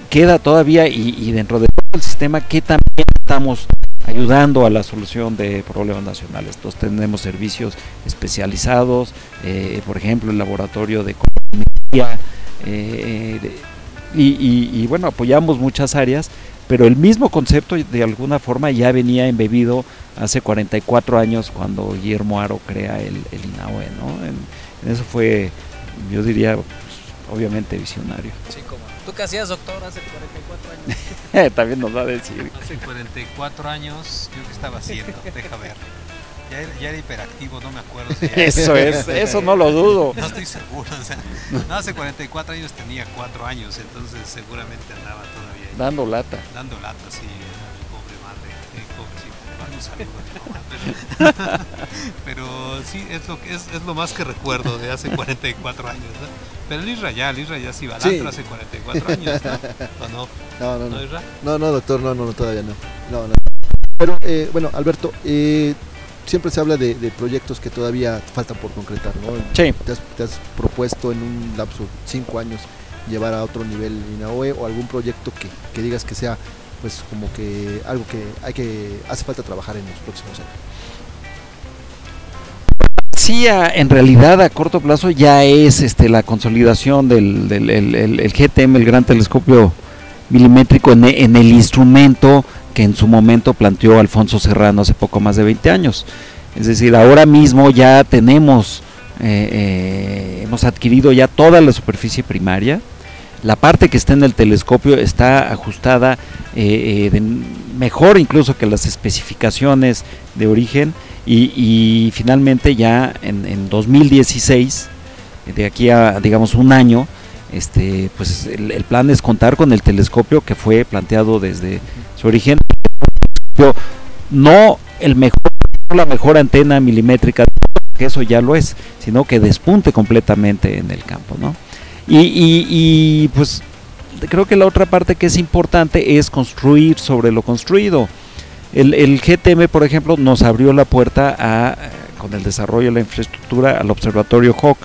S10: queda todavía, y, dentro de todo el sistema, que también estamos ayudando a la solución de problemas nacionales. Entonces tenemos servicios especializados, eh, por ejemplo, el laboratorio de economía, eh, y, bueno, apoyamos muchas áreas, pero el mismo concepto de alguna forma ya venía embebido hace 44 años cuando Guillermo Aro crea el, el INAOE, ¿no? En, en eso fue, yo diría, pues, obviamente visionario.
S2: Sí, como. ¿Tú qué hacías, doctor, hace 44 años?
S10: También nos va a decir.
S8: Hace 44 años, yo qué estaba haciendo, deja ver. Ya era, ya era hiperactivo, no me acuerdo. si
S10: Eso es, eso no lo dudo.
S8: No estoy seguro, o sea, no, hace 44 años tenía 4 años, entonces seguramente andaba todavía ahí,
S10: Dando lata.
S8: dando lata, sí, a mi pobre madre, mando un saludo mi pero, pero sí, es lo, que- es, es lo más que recuerdo de hace 44 años, ¿no? Pero el Isra ya, el Isra ya sí va al
S3: Sí.
S8: hace 44 años, ¿no? ¿O no?
S3: No, no, no.
S8: ¿No?
S3: No, no, doctor, no, no, no, todavía no. No, no. Pero, eh, bueno, Alberto, eh, siempre se habla de, de proyectos que todavía faltan por concretar, ¿no?
S10: Sí.
S3: Te has, te has propuesto en un lapso de cinco años llevar a otro nivel INAOE o algún proyecto que, que digas que sea pues como que algo que hay que hace falta trabajar en los próximos años.
S10: Sí, en realidad a corto plazo ya es este la consolidación del, del el, el- el GTM, el gran telescopio milimétrico en, en el instrumento que en su momento planteó Alfonso Serrano hace poco más de 20 años. Es decir, ahora mismo ya tenemos, eh, eh, hemos adquirido ya toda la superficie primaria. La parte que está en el telescopio está ajustada eh, mejor incluso que las especificaciones de origen y, y finalmente ya en, en 2016, de aquí a digamos un año, este, pues el, el plan es contar con el telescopio que fue planteado desde su origen. No el mejor, la mejor antena milimétrica, que eso ya lo es, sino que despunte completamente en el campo, ¿no? Y, y- y, pues creo que la otra parte que es importante es construir sobre lo construido. El, el GTM, por ejemplo, nos abrió la puerta a, eh, con el desarrollo de la infraestructura al observatorio Hawk,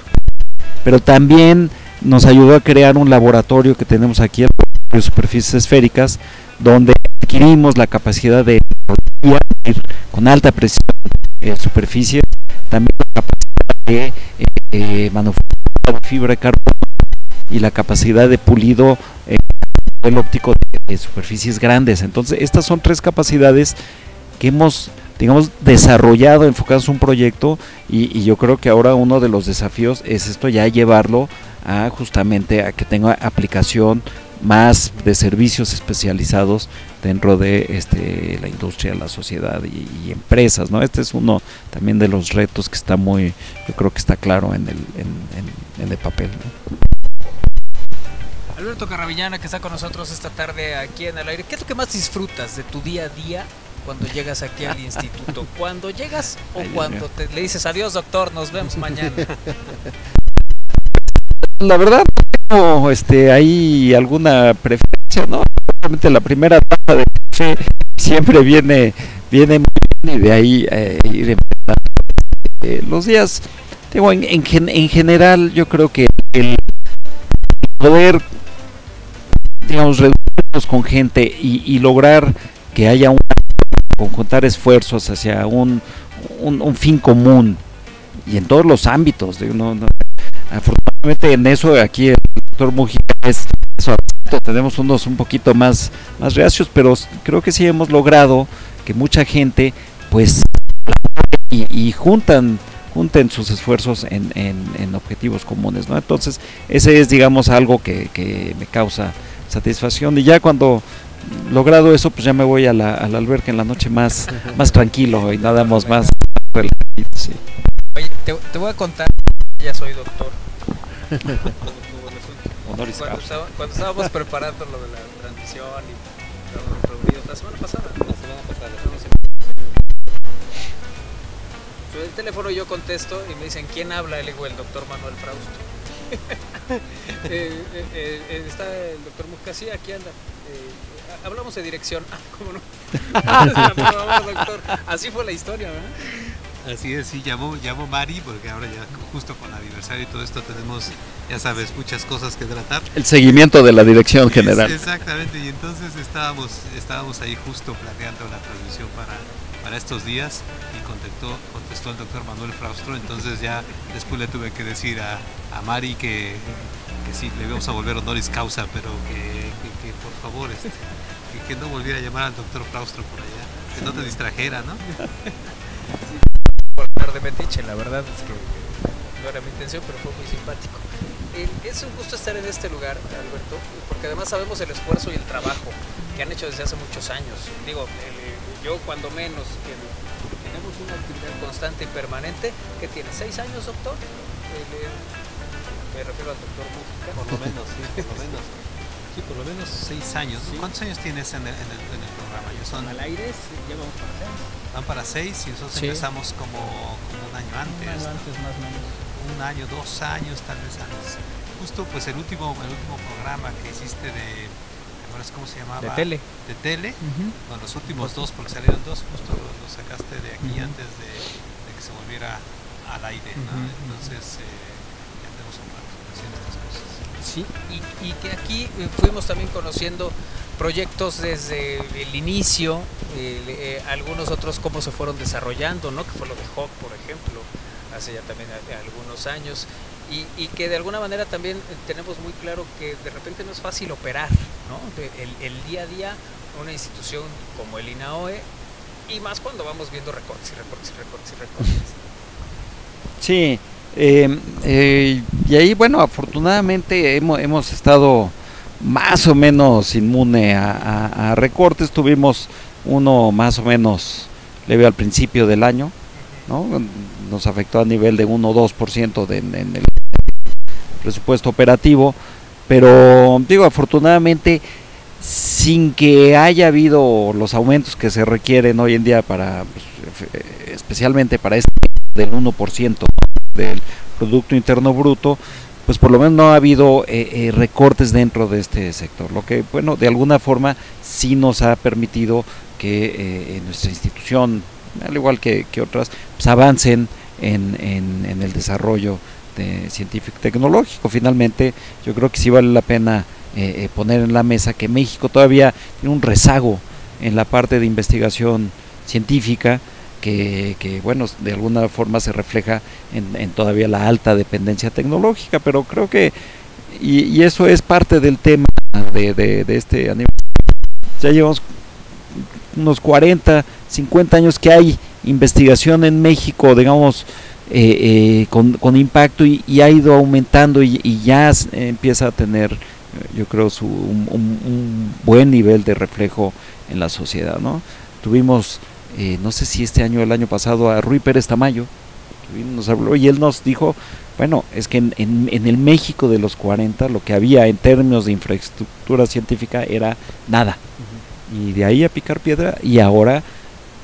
S10: pero también nos ayudó a crear un laboratorio que tenemos aquí, de superficies esféricas, donde adquirimos la capacidad de con alta presión eh, superficies, también la capacidad de eh, eh, manufactura de fibra de carbono y la capacidad de pulido eh, el óptico de, de superficies grandes. Entonces, estas son tres capacidades que hemos, digamos, desarrollado, enfocados en un proyecto y, y yo creo que ahora uno de los desafíos es esto ya llevarlo a justamente a que tenga aplicación más de servicios especializados dentro de este la industria, la sociedad y, y empresas, ¿no? Este es uno también de los retos que está muy, yo creo que está claro en el, en, en- en el papel. ¿no?
S5: Alberto Carravillana, que está con nosotros esta tarde aquí en el aire. ¿Qué es lo que más disfrutas de tu día a día cuando llegas aquí al instituto? ¿Cuando llegas o
S10: Ay,
S5: cuando te, le dices adiós, doctor, nos vemos mañana?
S10: La verdad, no este, ahí alguna preferencia, ¿no? Obviamente la primera etapa de café siempre viene, viene muy bien y de ahí eh. Eh, los días, digo, en, en, en general yo creo que el poder, digamos, reunirnos con gente y, y lograr que haya un conjuntar esfuerzos hacia un, un, fin común y en todos los ámbitos, no- no- afortunadamente en eso aquí el doctor Mujica es eso, tenemos unos un poquito más más reacios pero creo que sí hemos logrado que mucha gente pues y, y juntan junten sus esfuerzos en, en- en objetivos comunes no entonces ese es digamos algo que, que me causa satisfacción. Y ya cuando logrado eso pues ya me voy a la, a la alberca en la noche más más tranquilo y nada más más sí.
S5: Oye, te, te voy a contar, ya soy doctor.
S10: Honoris
S5: Cuando, estaba- cuando estábamos preparando lo de la transmisión y estábamos reunidos la semana pasada. La semana pasada. El teléfono yo contesto y me dicen, ¿quién habla? Le digo, el doctor Manuel Frausto. Eh, eh, eh, está el doctor Mujica, sí, aquí anda. Ha- hablamos de dirección. Ah, ¿cómo no? Doctor. Así fue la historia, ¿verdad?
S8: Así es, sí, llamó, llamó Mari, porque ahora ya justo con el aniversario y todo esto tenemos, ya sabes, muchas cosas que tratar.
S10: el seguimiento de la dirección general
S8: Es- exactamente, y entonces estábamos, estábamos ahí justo planeando la transmisión para, para estos días y contestó, contestó el doctor Manuel Fraustro, entonces ya después le tuve que decir a, a Mari que, que sí, le íbamos a volver honoris causa, pero que, que- que por favor, este, que, que no volviera a llamar al doctor Fraustro por allá, que no te distrajera, ¿no?
S5: hablar de metiche, la verdad es que no era mi intención, pero fue muy simpático. Es un gusto estar en este lugar, Alberto, porque además sabemos el esfuerzo y el trabajo que han hecho desde hace muchos años. Digo, yo cuando menos, que tenemos una actividad constante y permanente, que tiene seis años, doctor. Me refiero al doctor Mújica.
S8: Por lo menos, sí, por lo menos. Sí, por lo menos seis años. ¿Cuántos años tienes en el, en el, en el programa? Ya son,
S5: Al aire llevamos para.
S8: Van para seis y nosotros
S5: Sí.
S8: empezamos como, como un año antes. ¿no?
S5: antes más o menos.
S8: un año, dos años tal vez antes. Justo pues el último, el último programa que hiciste de cómo se llamaba?
S2: De tele.
S8: De tele.
S2: Ujú.
S8: Bueno, los últimos dos, porque salieron dos, justo los los sacaste de aquí antes de, de que se volviera al aire, ¿no? Entonces, eh, ya tenemos un rato haciendo estas cosas.
S2: Sí.
S5: Y, y que aquí eh, fuimos también conociendo proyectos desde el inicio, eh, algunos otros cómo se fueron desarrollando, ¿no? Que fue lo de Hawk, por ejemplo, hace ya también algunos años. Y, y que de alguna manera también eh, tenemos muy claro que de repente no es fácil operar, ¿no? El, el día a día, una institución como el INAOE, y más cuando vamos viendo recortes y recortes y recortes y recortes.
S10: Sí, eh, eh, y ahí, bueno, afortunadamente hemos, hemos estado más o menos inmune a, recortes. Tuvimos uno más o menos leve al principio del año, ¿no? Nos afectó a nivel de 1 o 2% de, en, en el presupuesto operativo, pero digo, afortunadamente sin que haya habido los aumentos que se requieren hoy en día para, pues, especialmente para este del 1% del Producto Interno Bruto, pues por lo menos no ha habido eh, eh, recortes dentro de este sector, lo que, bueno, de alguna forma sí nos ha permitido que eh, nuestra institución, al igual que, que otras, pues avancen en, en- en el desarrollo de científico tecnológico. Finalmente, yo creo que sí vale la pena eh, eh, poner en la mesa que México todavía tiene un rezago en la parte de investigación científica, que, bueno, de alguna forma se refleja en, en todavía la alta dependencia tecnológica, pero creo que, y, eso es parte del tema de, de, este aniversario. Ya llevamos unos 40, 50 años que hay investigación en México, digamos, eh, eh, con, con impacto y, ha ido aumentando y, ya empieza a tener, eh, yo creo, su, un- un buen nivel de reflejo en la sociedad, ¿no? Tuvimos eh, no sé si este año o el año pasado, a Rui Pérez Tamayo, que vino, nos habló y él nos dijo, bueno, es que en, en- en el México de los 40 lo que había en términos de infraestructura científica era nada. Y de ahí a picar piedra y ahora,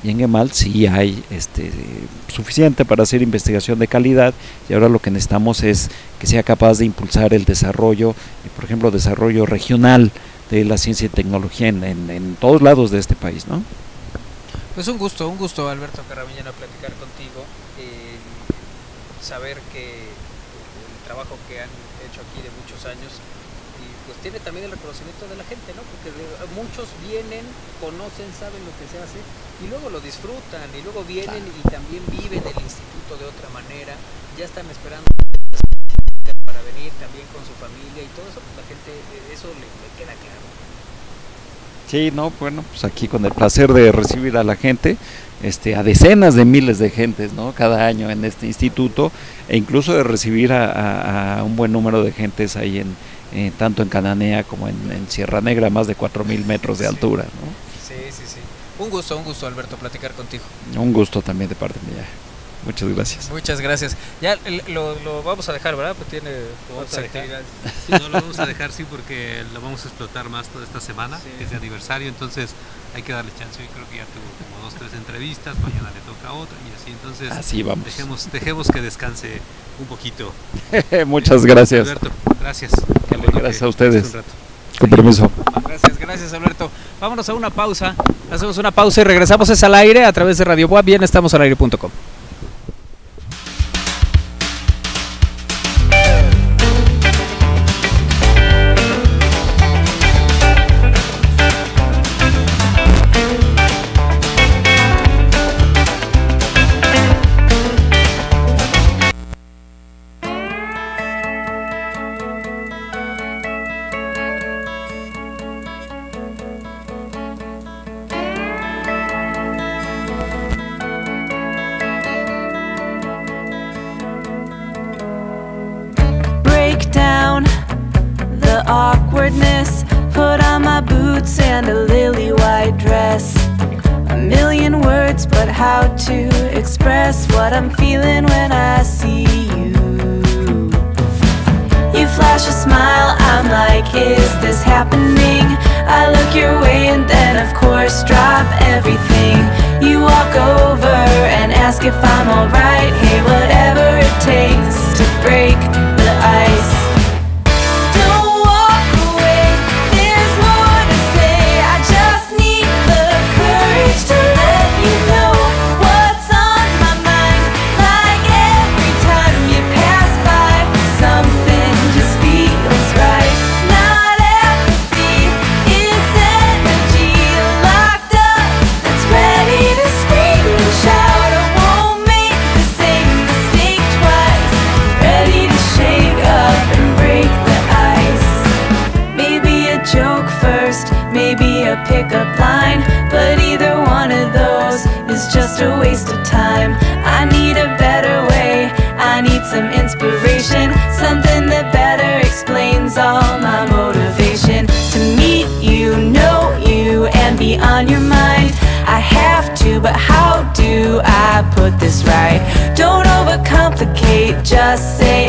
S10: bien que mal, sí hay este, suficiente para hacer investigación de calidad y ahora lo que necesitamos es que sea capaz de impulsar el desarrollo, por ejemplo, desarrollo regional de la ciencia y tecnología en, en- en todos lados de este país, ¿no?
S5: Pues un gusto, un gusto Alberto Carramellano platicar contigo, eh, saber que el trabajo que han hecho aquí de muchos años y pues tiene también el reconocimiento de la gente, ¿no? Porque muchos vienen, conocen, saben lo que se hace y luego lo disfrutan y luego vienen y también viven el instituto de otra manera, ya están esperando para venir también con su familia y todo eso, pues la gente, eh, eso le, le queda claro.
S10: Sí, no, bueno, pues aquí con el placer de recibir a la gente, este, a decenas de miles de gentes, ¿no? Cada año en este instituto, e incluso de recibir a, a- a un buen número de gentes ahí en, eh, tanto en Cananea como en, en Sierra Negra, más de 4.000 metros de
S5: Sí.
S10: altura, ¿no?
S5: Sí, sí, sí. Un gusto, un gusto Alberto platicar contigo.
S10: Un gusto también de parte mía. Muchas gracias.
S5: Muchas gracias. Ya lo, lo vamos a dejar, ¿verdad? Pues tiene otras actividades.
S8: Sí, no lo vamos a dejar, sí, porque lo vamos a explotar más toda esta semana,
S5: Sí.
S8: que es de aniversario, entonces hay que darle chance. Yo creo que ya tuvo como dos, tres entrevistas, mañana le toca otra y así, entonces
S10: Así vamos.
S8: dejemos, dejemos que descanse un poquito.
S10: Muchas gracias.
S8: Alberto, gracias. Qué
S10: Gracias a ustedes.
S8: Un rato.
S10: Con permiso.
S5: Gracias, gracias Alberto. Vámonos a una pausa. Hacemos una pausa y regresamos es al aire a través de Radio Boa. Bien, estamos al aire.com.
S11: put this right? Don't overcomplicate, just say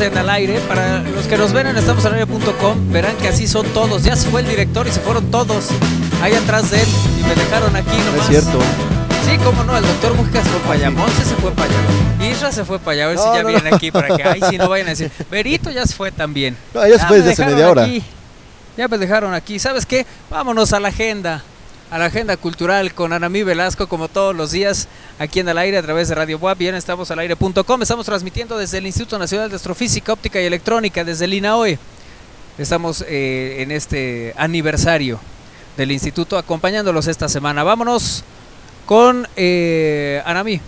S5: En al aire. Para los que nos ven en estamosalaire.com, verán que así son todos. Ya se fue el director y se fueron todos ahí atrás de él y me dejaron aquí nomás.
S3: Es cierto.
S5: Sí, cómo no, el doctor Mujica se fue para allá, Monse se fue para allá, Isra se fue para allá, a ver si
S3: No,
S5: ya
S3: no,
S5: viene
S3: no.
S5: aquí para que, ay, si no vayan a decir, Berito ya se fue también.
S3: No, ya se fue
S5: me
S3: desde hace media hora.
S5: aquí, Ya me dejaron aquí, ¿sabes qué? Vámonos a la agenda, a la agenda cultural con Anamí Velasco, como todos los días, aquí en el aire a través de Radio Web, bien, estamos al aire.com, estamos transmitiendo desde el Instituto Nacional de Astrofísica, Óptica y Electrónica, desde el INAOE. Estamos eh, en este aniversario del instituto acompañándolos esta semana. Vámonos con eh, Anamí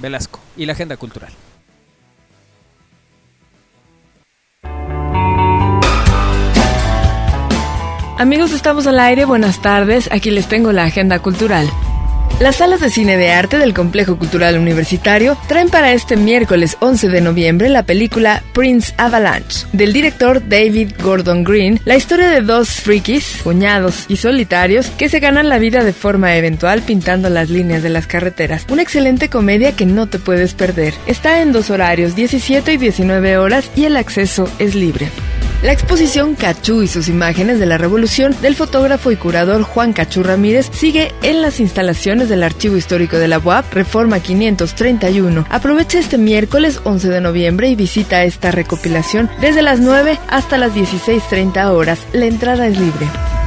S5: Velasco y la agenda cultural.
S12: Amigos, estamos al aire, buenas tardes, aquí les tengo la agenda cultural. Las salas de cine de arte del Complejo Cultural Universitario traen para este miércoles 11 de noviembre la película Prince Avalanche, del director David Gordon Green, la historia de dos frikis, cuñados y solitarios que se ganan la vida de forma eventual pintando las líneas de las carreteras. Una excelente comedia que no te puedes perder. Está en dos horarios, 17 y 19 horas, y el acceso es libre. La exposición Cachú y sus imágenes de la revolución del fotógrafo y curador Juan Cachú Ramírez sigue en las instalaciones del Archivo Histórico de la UAP, Reforma 531. Aprovecha este miércoles 11 de noviembre y visita esta recopilación desde las 9 hasta las 16.30 horas. La entrada es libre.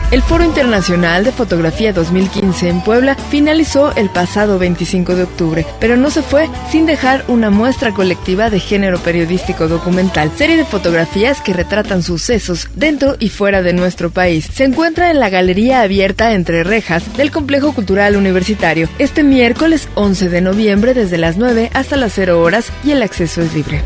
S12: El Foro Internacional de Fotografía 2015 en Puebla finalizó el pasado 25 de octubre, pero no se fue sin dejar una muestra colectiva de género periodístico documental, serie de fotografías que retratan sucesos dentro y fuera de nuestro país. Se encuentra en la Galería Abierta Entre Rejas del Complejo Cultural Universitario, este miércoles 11 de noviembre desde las 9 hasta las 0 horas y el acceso es libre.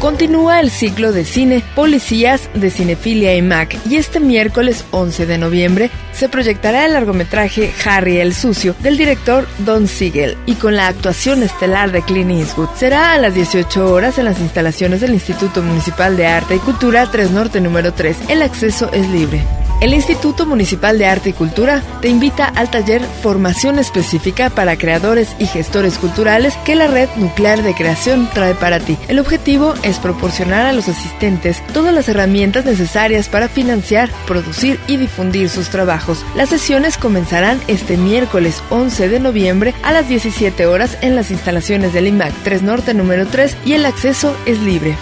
S12: Continúa el ciclo de cine Policías de Cinefilia y Mac y este miércoles 11 de noviembre se proyectará el largometraje Harry el Sucio del director Don Siegel y con la actuación estelar de Clint Eastwood. Será a las 18 horas en las instalaciones del Instituto Municipal de Arte y Cultura 3 Norte número 3. El acceso es libre. El Instituto Municipal de Arte y Cultura te invita al taller Formación Específica para Creadores y Gestores Culturales que la Red Nuclear de Creación trae para ti. El objetivo es proporcionar a los asistentes todas las herramientas necesarias para financiar, producir y difundir sus trabajos. Las sesiones comenzarán este miércoles 11 de noviembre a las 17 horas en las instalaciones del IMAC 3 Norte número 3 y el acceso es libre.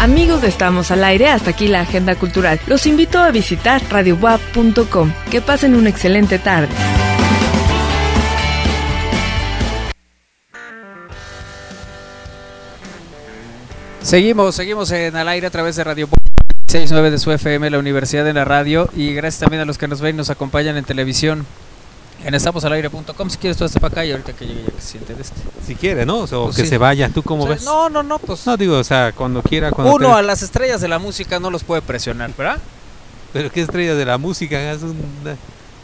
S12: Amigos Estamos al Aire, hasta aquí la agenda cultural. Los invito a visitar radiowap.com. Que pasen una excelente tarde.
S5: Seguimos, seguimos en al aire a través de Radio 69 de su FM, la Universidad de la Radio. Y gracias también a los que nos ven y nos acompañan en televisión en estamosalaire.com. Si quieres, tú hasta para acá y ahorita que llegue ya que se siente de este.
S8: Si quiere, ¿no? O, sea,
S5: Pues
S8: que
S5: sí.
S8: se vaya, ¿tú cómo
S5: O sea,
S8: ves?
S5: No, no, no, pues.
S8: No, digo, o sea, cuando quiera, cuando
S5: Uno
S8: te-
S5: a las estrellas de la música no los puede presionar, ¿verdad?
S8: Pero qué estrella de la música, es un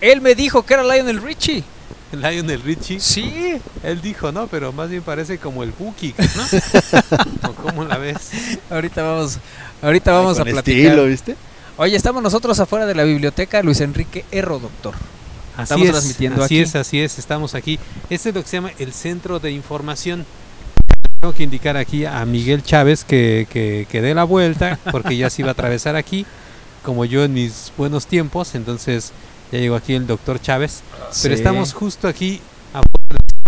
S5: Él me dijo que era Lionel Richie.
S8: Lionel Richie.
S5: Sí.
S8: Él dijo, no, pero más bien parece como el Buki, ¿no? ¿O ¿Cómo la ves?
S5: Ahorita vamos, ahorita vamos
S3: con
S5: a platicar.
S3: estilo, ¿viste?
S5: Oye, estamos nosotros afuera de la biblioteca Luis Enrique Erro, doctor.
S8: Así
S5: Estamos
S8: es,
S5: transmitiendo
S8: así
S5: aquí.
S8: es, así es, estamos aquí. Este es lo que se llama el Centro de Información. Tengo que indicar aquí a Miguel Chávez que, que, que dé la vuelta, porque ya se iba a atravesar aquí, como yo en mis buenos tiempos, entonces ya llegó aquí el doctor Chávez. Pero estamos justo aquí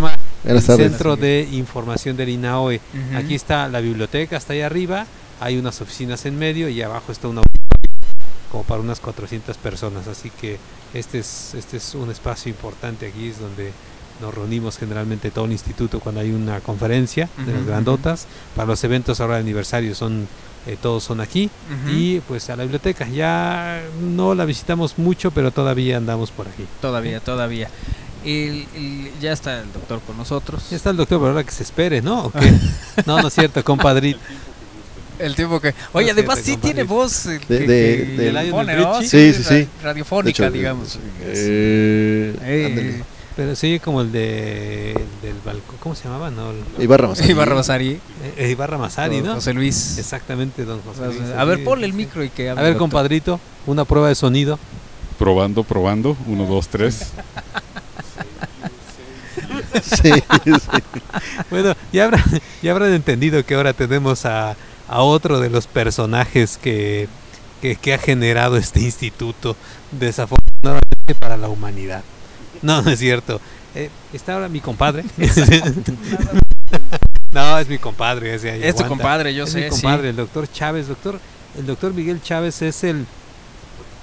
S3: Buenas
S8: el
S3: tardes.
S8: Centro de Información del INAOE. Aquí está la biblioteca, está ahí arriba, hay unas oficinas en medio y abajo está una como para unas 400 personas, así que este es este es un espacio importante aquí es donde nos reunimos generalmente todo el instituto cuando hay una conferencia de las grandotas. Para los eventos ahora de aniversario son eh, todos son aquí y pues a la biblioteca ya no la visitamos mucho, pero todavía andamos por aquí.
S2: Todavía, todavía. El- el- ya está el doctor con nosotros.
S8: Ya está el doctor, pero ahora que se espere, ¿no? ¿O qué? no, no es cierto, compadrito.
S2: El tiempo que. Oye,
S8: No,
S2: además sí tiene voz. eh,
S3: De-
S2: que-
S3: de-
S2: Lionel
S8: Pone,
S2: ¿no?
S3: Sí, sí, sí.
S2: ra- Radiofónica,
S3: De hecho,
S2: digamos.
S3: Eh,
S2: Eh,
S3: ándale.
S8: Pero sí, como el de el del balcón, ¿cómo se llamaba? No, el-
S3: Ibarra Masari.
S2: Ibarra Basari.
S8: Eh, eh, Ibarra Masari, ¿no?
S2: José Luis.
S8: Exactamente, don José Luis.
S2: A ver,
S8: sí,
S2: ponle el
S8: sí.
S2: micro y que
S8: A
S2: hable,
S8: ver,
S2: doctor.
S8: compadrito, una prueba de sonido.
S13: Probando, probando. Uno, dos, tres.
S3: Sí, sí.
S8: Bueno, ya, habrá, ya habrán entendido que ahora tenemos a, a otro de los personajes que, que, que ha generado este instituto, desafortunadamente para la humanidad. No, no es cierto. Eh, está ahora mi compadre. no, es mi compadre.
S2: Es tu compadre, yo
S8: Es
S2: sé,
S8: Mi compadre, el doctor Chávez. Doctor, el doctor Miguel Chávez es el,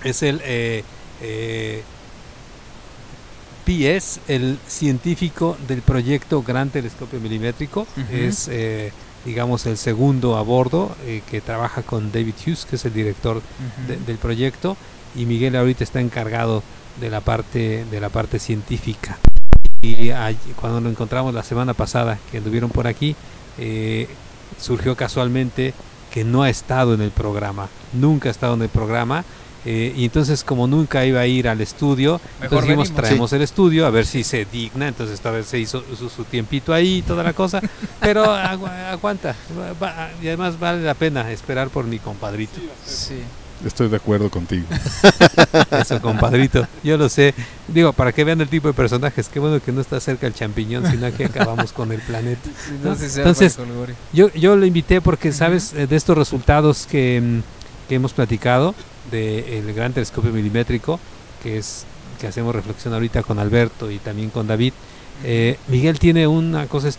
S8: es el eh, eh, PS, el científico del proyecto Gran Telescopio Milimétrico. Es, eh, digamos, el segundo a bordo eh, que trabaja con David Hughes, que es el director de- del proyecto. Y Miguel ahorita está encargado de la parte, de la parte científica. Y all- cuando lo encontramos la semana pasada, que anduvieron por aquí, eh, surgió casualmente que no ha estado en el programa, nunca ha estado en el programa. Eh, y entonces como nunca iba a ir al estudio,
S2: Mejor
S8: entonces dijimos traemos el estudio a ver si se digna, entonces esta vez se hizo su, su tiempito ahí y toda la cosa, pero agu- aguanta, va- va- y además vale la pena esperar por mi compadrito.
S2: Sí.
S13: Estoy de acuerdo contigo.
S8: Eso, compadrito. Yo lo sé. Digo, para que vean el tipo de personajes. Qué bueno que no está cerca el champiñón, sino que acabamos con el planeta. Entonces, yo, yo lo invité porque, ¿sabes? Eh, De estos resultados que, mm, que hemos platicado del gran telescopio milimétrico, que es que hacemos reflexión ahorita con Alberto y también con David, eh, Miguel tiene una cosa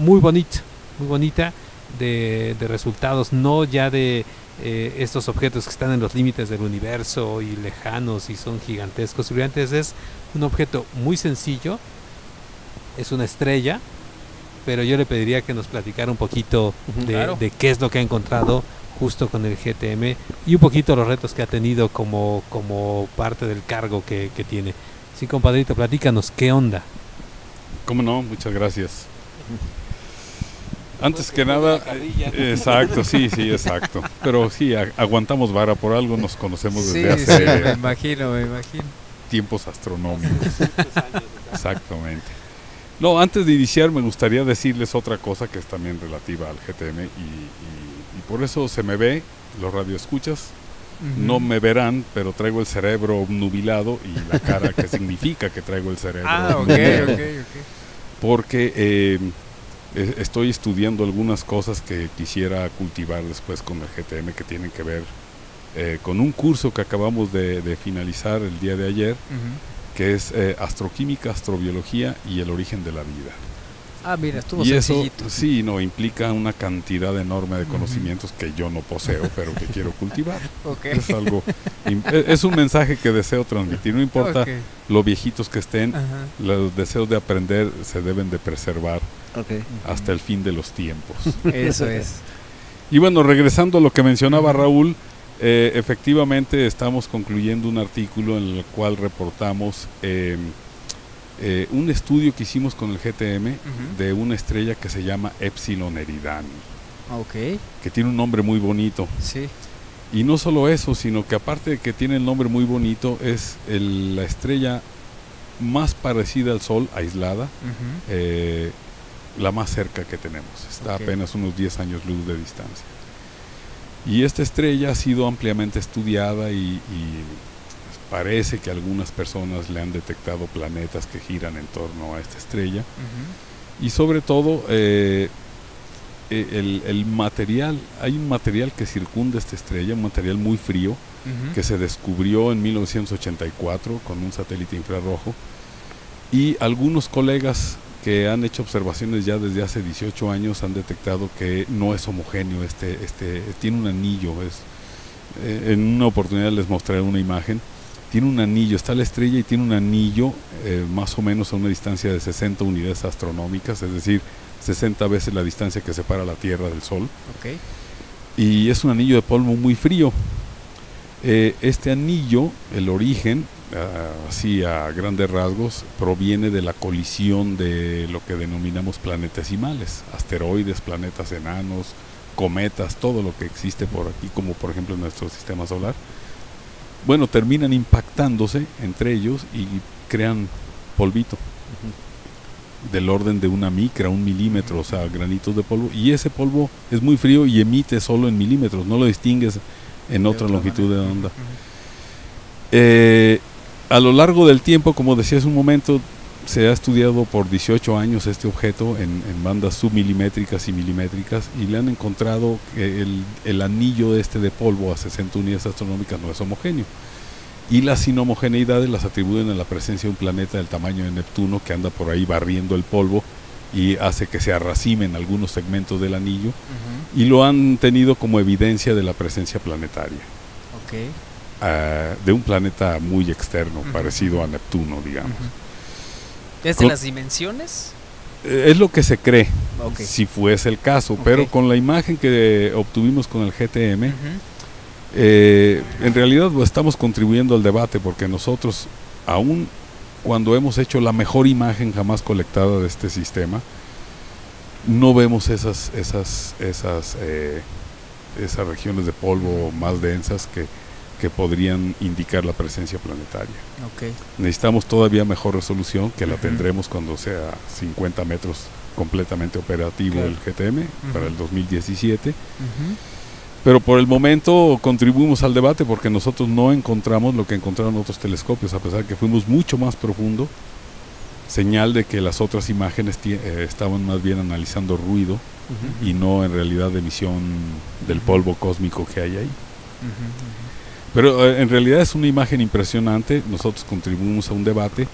S8: muy bonita, muy bonita de, de resultados, no ya de eh, estos objetos que están en los límites del universo y lejanos y son gigantescos. Y brillantes, es un objeto muy sencillo, es una estrella, pero yo le pediría que nos platicara un poquito de,
S2: Claro.
S8: de qué es lo que ha encontrado justo con el GTM y un poquito los retos que ha tenido como, como parte del cargo que, que tiene. Sí, compadrito, platícanos, ¿qué onda?
S13: ¿Cómo no? Muchas gracias. Antes que nada, exacto, sí, sí, exacto. Pero sí, aguantamos vara por algo, nos conocemos desde
S2: sí,
S13: hace
S2: me imagino, me imagino.
S13: tiempos astronómicos. Exactamente. No, antes de iniciar me gustaría decirles otra cosa que es también relativa al GTM y- y por eso se me ve, los radioescuchas, no me verán, pero traigo el cerebro nubilado y la cara que significa que traigo el cerebro
S2: Ah, ok,
S13: nubilado.
S2: ok, ok.
S13: Porque eh, estoy estudiando algunas cosas que quisiera cultivar después con el GTM que tienen que ver eh, con un curso que acabamos de, de finalizar el día de ayer, que es eh, astroquímica, astrobiología y el origen de la vida.
S2: Ah, mira, estuvo
S13: y eso
S2: sencillito.
S13: sí, no implica una cantidad enorme de conocimientos que yo no poseo, pero que quiero cultivar.
S2: Ok.
S13: Es algo e- es un mensaje que deseo transmitir, no importa
S2: Ok.
S13: lo viejitos que estén,
S2: Ajá.
S13: los deseos de aprender se deben de preservar
S3: Ok.
S13: hasta el fin de los tiempos.
S2: Eso es.
S13: Y bueno, regresando a lo que mencionaba Raúl, eh, efectivamente estamos concluyendo un artículo en el cual reportamos eh, eh, un estudio que hicimos con el GTM de una estrella que se llama Epsilon Eridani,
S2: Ok,
S13: que tiene un nombre muy bonito.
S2: sí.
S13: Y no solo eso, sino que aparte de que tiene el nombre muy bonito, es el- la estrella más parecida al Sol, aislada, eh, la más cerca que tenemos. Está apenas unos 10 años luz de distancia. Y esta estrella ha sido ampliamente estudiada y, y parece que algunas personas le han detectado planetas que giran en torno a esta estrella. Y sobre todo, eh, eh, el, el material, hay un material que circunda esta estrella, un material muy frío, que se descubrió en 1984 con un satélite infrarrojo. Y algunos colegas que han hecho observaciones ya desde hace 18 años han detectado que no es homogéneo, este, este, tiene un anillo. Es, eh, en una oportunidad les mostraré una imagen. Tiene un anillo, está la estrella y tiene un anillo eh, más o menos a una distancia de 60 unidades astronómicas, es decir, 60 veces la distancia que separa la Tierra del Sol. Y es un anillo de polvo muy frío. Eh, este anillo, el origen, así a grandes rasgos, proviene de la colisión de lo que denominamos planetesimales, asteroides, planetas enanos, cometas, todo lo que existe por aquí, como por ejemplo en nuestro sistema solar. Bueno, terminan impactándose entre ellos y crean polvito del orden de una micra, un milímetro, o sea, granitos de polvo. Y ese polvo es muy frío y emite solo en milímetros, no lo distingues en otra longitud de onda. Eh, a lo largo del tiempo, como decía hace un momento, se ha estudiado por 18 años este objeto en, en bandas submilimétricas y milimétricas y le han encontrado que el, el anillo este de polvo a 60 unidades astronómicas no es homogéneo. Y las inhomogeneidades las atribuyen a la presencia de un planeta del tamaño de Neptuno que anda por ahí barriendo el polvo y hace que se arracimen algunos segmentos del anillo y lo han tenido como evidencia de la presencia planetaria. Ah, de un planeta muy externo, parecido a Neptuno, digamos.
S5: ¿Es de
S13: Con-
S5: las dimensiones?
S13: Eh, Es lo que se cree, si fuese el caso, pero con la imagen que obtuvimos con el GTM, eh, en realidad estamos contribuyendo al debate porque nosotros, aún cuando hemos hecho la mejor imagen jamás colectada de este sistema, no vemos esas, esas, esas, eh, esas regiones de polvo más densas que, que podrían indicar la presencia planetaria.
S5: Ok.
S13: Necesitamos todavía mejor resolución, que la
S5: Ujú.
S13: tendremos cuando sea 50 metros completamente operativo
S5: Claro.
S13: el GTM para el
S5: Ujú.
S13: 2017.
S5: Ujú.
S13: Pero por el momento contribuimos al debate porque nosotros no encontramos lo que encontraron otros telescopios, a pesar que fuimos mucho más profundo, señal de que las otras imágenes eh, estaban más bien analizando ruido
S5: Ujú.
S13: y no en realidad emisión del polvo cósmico que hay ahí. Pero eh, en realidad es una imagen impresionante, nosotros contribuimos a un debate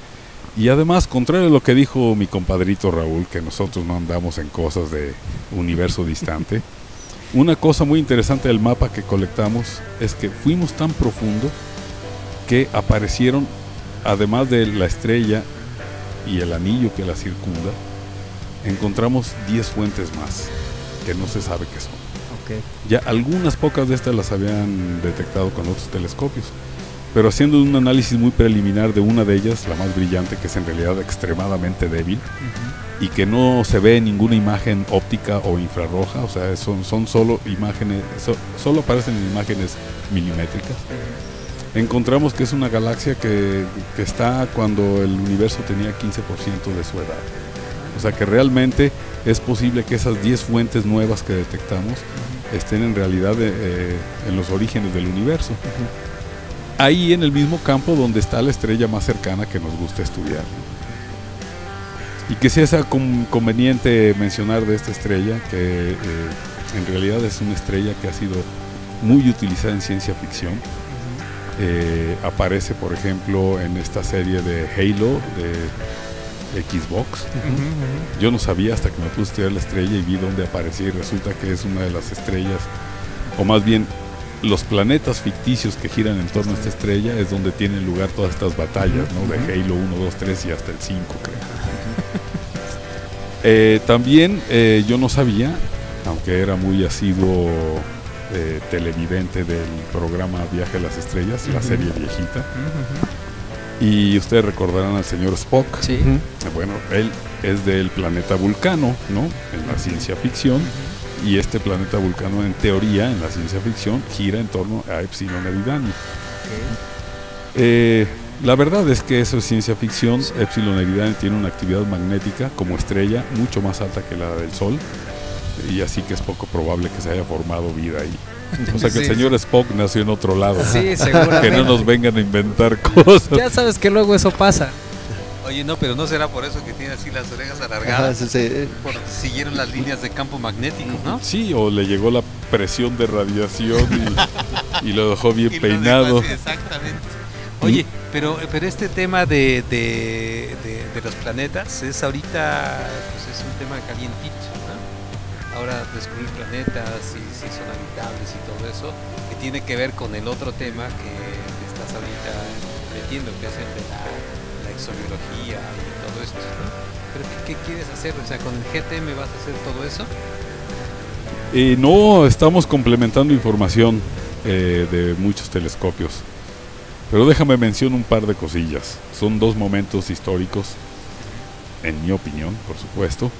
S13: y además, contrario a lo que dijo mi compadrito Raúl, que nosotros no andamos en cosas de universo distante, una cosa muy interesante del mapa que colectamos es que fuimos tan profundo que aparecieron, además de la estrella y el anillo que la circunda, encontramos 10 fuentes más que no se sabe qué son.
S5: Ok.
S13: Ya algunas pocas de estas las habían detectado con otros telescopios, pero haciendo un análisis muy preliminar de una de ellas, la más brillante, que es en realidad extremadamente débil
S5: Ujú.
S13: y que no se ve en ninguna imagen óptica o infrarroja, o sea, son, son solo imágenes, so- solo aparecen en imágenes milimétricas. Encontramos que es una galaxia que, que está cuando el universo tenía 15% de su edad. O sea que realmente es posible que esas 10 fuentes nuevas que detectamos estén en realidad eh, eh, en los orígenes del universo. Ahí en el mismo campo donde está la estrella más cercana que nos gusta estudiar. Y que sí es con- conveniente mencionar de esta estrella, que eh, en realidad es una estrella que ha sido muy utilizada en ciencia ficción. Eh, aparece, por ejemplo, en esta serie de Halo de Xbox. Yo no sabía hasta que me puse a estudiar la estrella y vi dónde aparecía y resulta que es una de las estrellas, o más bien los planetas ficticios que giran en torno a esta estrella es donde tienen lugar todas estas batallas, ¿no? De Halo 1, 2, 3 y hasta el 5, creo. Eh, también eh, yo no sabía, aunque era muy asiduo eh, televidente del programa Viaje a las Estrellas, la serie viejita, y ustedes recordarán al señor Spock.
S5: Sí.
S13: Bueno, él es del planeta Vulcano, ¿no? En la ciencia ficción. Y este planeta Vulcano, en teoría, en la ciencia ficción, gira en torno a Epsilon Eridani. Eh, la verdad es que eso es ciencia ficción. Epsilon Eridani tiene una actividad magnética como estrella mucho más alta que la del Sol. Y así que es poco probable que se haya formado vida ahí. O sea que
S5: Sí,
S13: el señor Spock nació en otro lado.
S5: Sí,
S13: Que
S5: seguramente.
S13: no nos vengan a inventar cosas.
S5: Ya sabes que luego eso pasa.
S8: Oye, no, pero no será por eso que tiene así las orejas alargadas.
S3: Ajá, sí, sí.
S8: Porque siguieron las líneas de campo magnético, ¿no?
S13: Sí, o le llegó la presión de radiación y, y lo dejó bien
S8: Y
S13: peinado.
S8: dejó así, exactamente. Oye, pero, pero este tema de, de, de- de los planetas es ahorita pues es un tema calientito. Ahora descubrir planetas y si son habitables y todo eso, que tiene que ver con el otro tema que estás ahorita metiendo, que es el de la, la exobiología y todo esto, ¿no? Pero ¿qué, quieres hacer? O sea, ¿con el GTM vas a hacer todo eso?
S13: Eh, no, estamos complementando información eh, de muchos telescopios. Pero déjame mencionar un par de cosillas. Son dos momentos históricos, en mi opinión, por supuesto.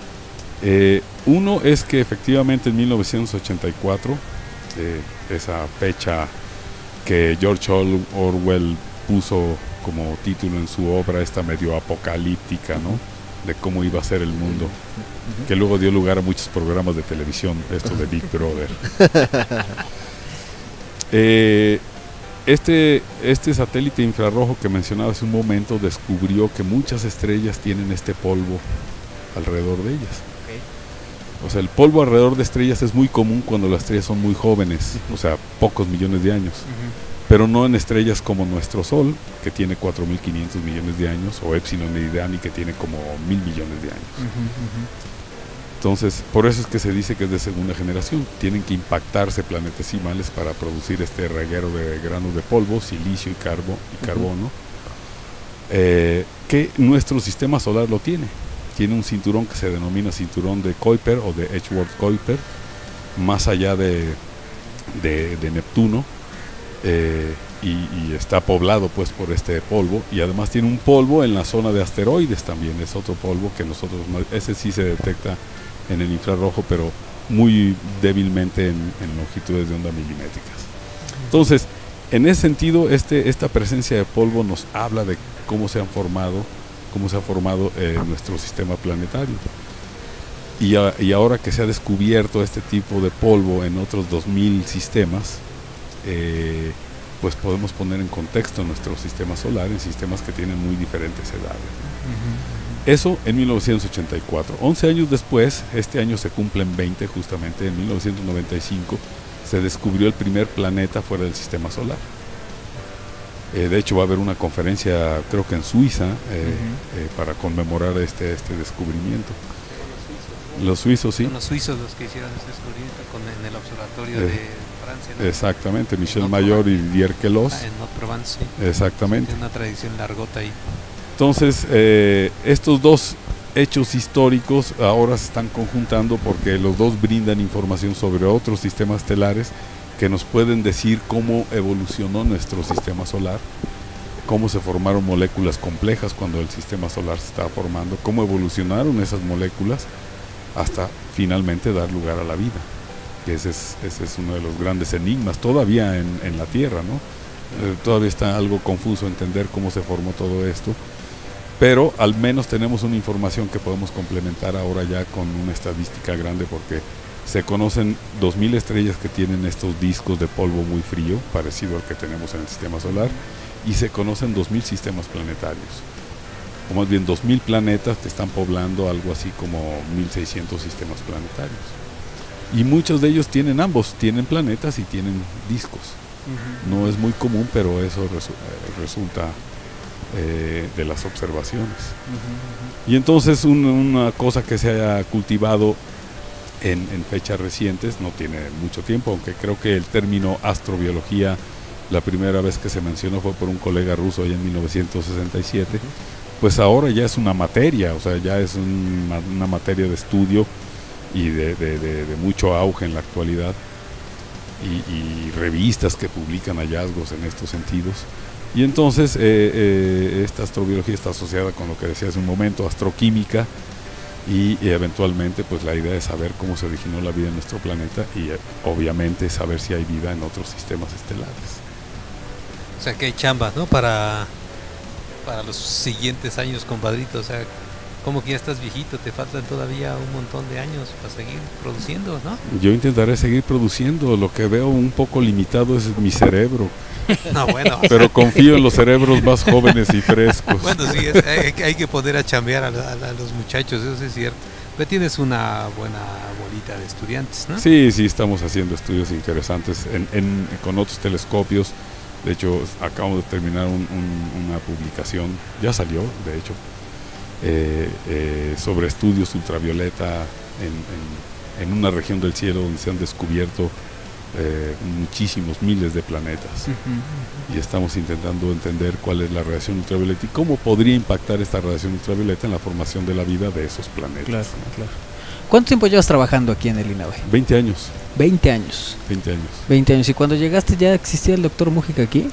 S13: Eh, uno es que efectivamente en 1984, eh, esa fecha que George Or- Orwell puso como título en su obra, esta medio apocalíptica, ¿no? De cómo iba a ser el mundo, que luego dio lugar a muchos programas de televisión, esto de Big Brother. Eh, este, este satélite infrarrojo que mencionaba hace un momento descubrió que muchas estrellas tienen este polvo alrededor de ellas. O sea, el polvo alrededor de estrellas es muy común cuando las estrellas son muy jóvenes, o sea, pocos millones de años. Pero no en estrellas como nuestro Sol, que tiene 4.500 millones de años, o Epsilon Eridani, que tiene como mil millones de años. Entonces, por eso es que se dice que es de segunda generación. Tienen que impactarse planetesimales para producir este reguero de granos de polvo, silicio y, carbo, y carbono, eh, que nuestro sistema solar lo tiene. Tiene un cinturón que se denomina cinturón de Kuiper o de Edgeworth-Kuiper, más allá de, de- Neptuno, eh, y, está poblado pues por este polvo, y además tiene un polvo en la zona de asteroides también, es otro polvo que nosotros, no- ese sí se detecta en el infrarrojo, pero muy débilmente en, en longitudes de onda milimétricas. Entonces, en ese sentido, este, esta presencia de polvo nos habla de cómo se han formado, cómo se ha formado eh, nuestro sistema planetario. Y, a- y ahora que se ha descubierto este tipo de polvo en otros 2000 sistemas, eh, pues podemos poner en contexto nuestro sistema solar en sistemas que tienen muy diferentes edades. Eso en 1984. 11 años después, este año se cumplen 20 justamente, en 1995 se descubrió el primer planeta fuera del sistema solar. Eh, de hecho va a haber una conferencia, creo que en Suiza, eh, eh, para conmemorar este, este descubrimiento. Los suizos, sí.
S8: Son los suizos los que hicieron ese descubrimiento con, en el observatorio
S13: Eh,
S8: de Francia. ¿no?
S13: Exactamente, Michel Mayor y Didier Queloz.
S8: Ah, en Notre-Provence, sí.
S13: Exactamente.
S8: Tiene una tradición largota ahí.
S13: Entonces, eh, estos dos hechos históricos ahora se están conjuntando porque los dos brindan información sobre otros sistemas estelares que nos pueden decir cómo evolucionó nuestro sistema solar, cómo se formaron moléculas complejas cuando el sistema solar se estaba formando, cómo evolucionaron esas moléculas hasta finalmente dar lugar a la vida. Ese es, ese es uno de los grandes enigmas todavía en, en la Tierra, ¿no? Eh, todavía está algo confuso entender cómo se formó todo esto, pero al menos tenemos una información que podemos complementar ahora ya con una estadística grande porque se conocen 2.000 estrellas que tienen estos discos de polvo muy frío, parecido al que tenemos en el sistema solar, y se conocen 2.000 sistemas planetarios, o más bien 2.000 planetas que están poblando algo así como 1.600 sistemas planetarios. Y muchos de ellos tienen ambos, tienen planetas y tienen discos. No es muy común, pero eso resu- resulta eh, de las observaciones. Y entonces un- una cosa que se haya cultivado en, en fechas recientes, no tiene mucho tiempo, aunque creo que el término astrobiología la primera vez que se mencionó fue por un colega ruso allá en 1967, pues ahora ya es una materia, o sea, ya es un- una, materia de estudio y de, de- de- de mucho auge en la actualidad, y, y revistas que publican hallazgos en estos sentidos. Y entonces eh, eh, esta astrobiología está asociada con lo que decía hace un momento, astroquímica, y, eventualmente pues la idea es saber cómo se originó la vida en nuestro planeta y eh, obviamente saber si hay vida en otros sistemas estelares.
S8: O sea que hay chamba, ¿no? Para, para los siguientes años, compadrito. O sea, como que ya estás viejito, te faltan todavía un montón de años para seguir produciendo, ¿no?
S13: Yo intentaré seguir produciendo, lo que veo un poco limitado es mi cerebro.
S8: No, bueno.
S13: Pero confío en los cerebros más jóvenes y frescos.
S8: Bueno, sí, es- hay, hay que poner a chambear a, la- a los muchachos, eso es cierto. Pero tienes una buena bolita de estudiantes, ¿no?
S13: Sí, sí, estamos haciendo estudios interesantes en, en- con otros telescopios. De hecho, acabamos de terminar un- un- una publicación, ya salió, de hecho, eh, eh, sobre estudios ultravioleta en, en- en una región del cielo donde se han descubierto eh, muchísimos miles de planetas y estamos intentando entender cuál es la radiación ultravioleta y cómo podría impactar esta radiación ultravioleta en la formación de la vida de esos planetas.
S2: Claro, claro. ¿Cuánto tiempo llevas trabajando aquí en el INAVE?
S13: 20 años.
S2: 20 años.
S13: 20 años.
S2: 20 años. ¿Y cuando llegaste ya existía el doctor Mújica aquí?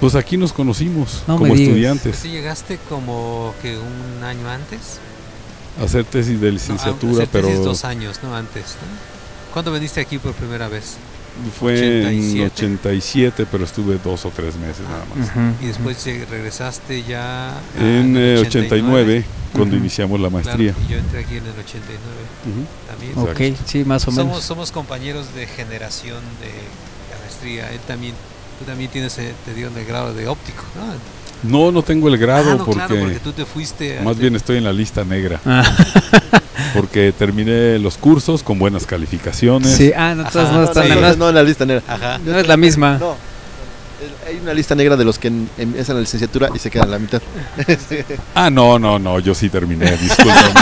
S13: Pues aquí nos conocimos
S2: No
S13: como estudiantes.
S8: ¿Sí llegaste como que un año antes?
S13: a hacer tesis de
S8: No,
S13: licenciatura,
S8: a hacer tesis
S13: pero
S8: dos años, ¿no? Antes. ¿no? ¿Cuándo viniste aquí por primera vez?
S13: Fue
S8: 87.
S13: en 87, pero estuve dos o tres meses nada más.
S8: Y después lleg- regresaste ya
S13: En
S8: el
S13: eh, 89, cuando iniciamos la maestría.
S8: Claro, y yo entré aquí en el 89
S13: Ujú.
S8: también.
S2: Ok, sí, más o
S8: somos,
S2: menos.
S8: Somos compañeros de generación de la maestría. Él también, tú también tienes, eh, te dieron el grado de óptico, ¿no?
S13: No, no tengo el grado
S8: Ah, no,
S13: porque,
S8: claro, porque tú te fuiste
S13: más bien estoy en la lista negra.
S2: Ah.
S13: porque terminé los cursos con buenas calificaciones.
S2: Sí, ah, no, entonces no están
S3: no,
S2: en
S3: no,
S2: la-
S3: no en la lista negra.
S8: Ajá.
S2: No es la misma.
S3: No, hay una lista negra de los que empiezan la licenciatura y se quedan a la mitad.
S13: Ah, no, no, no, yo sí terminé, discúlpame.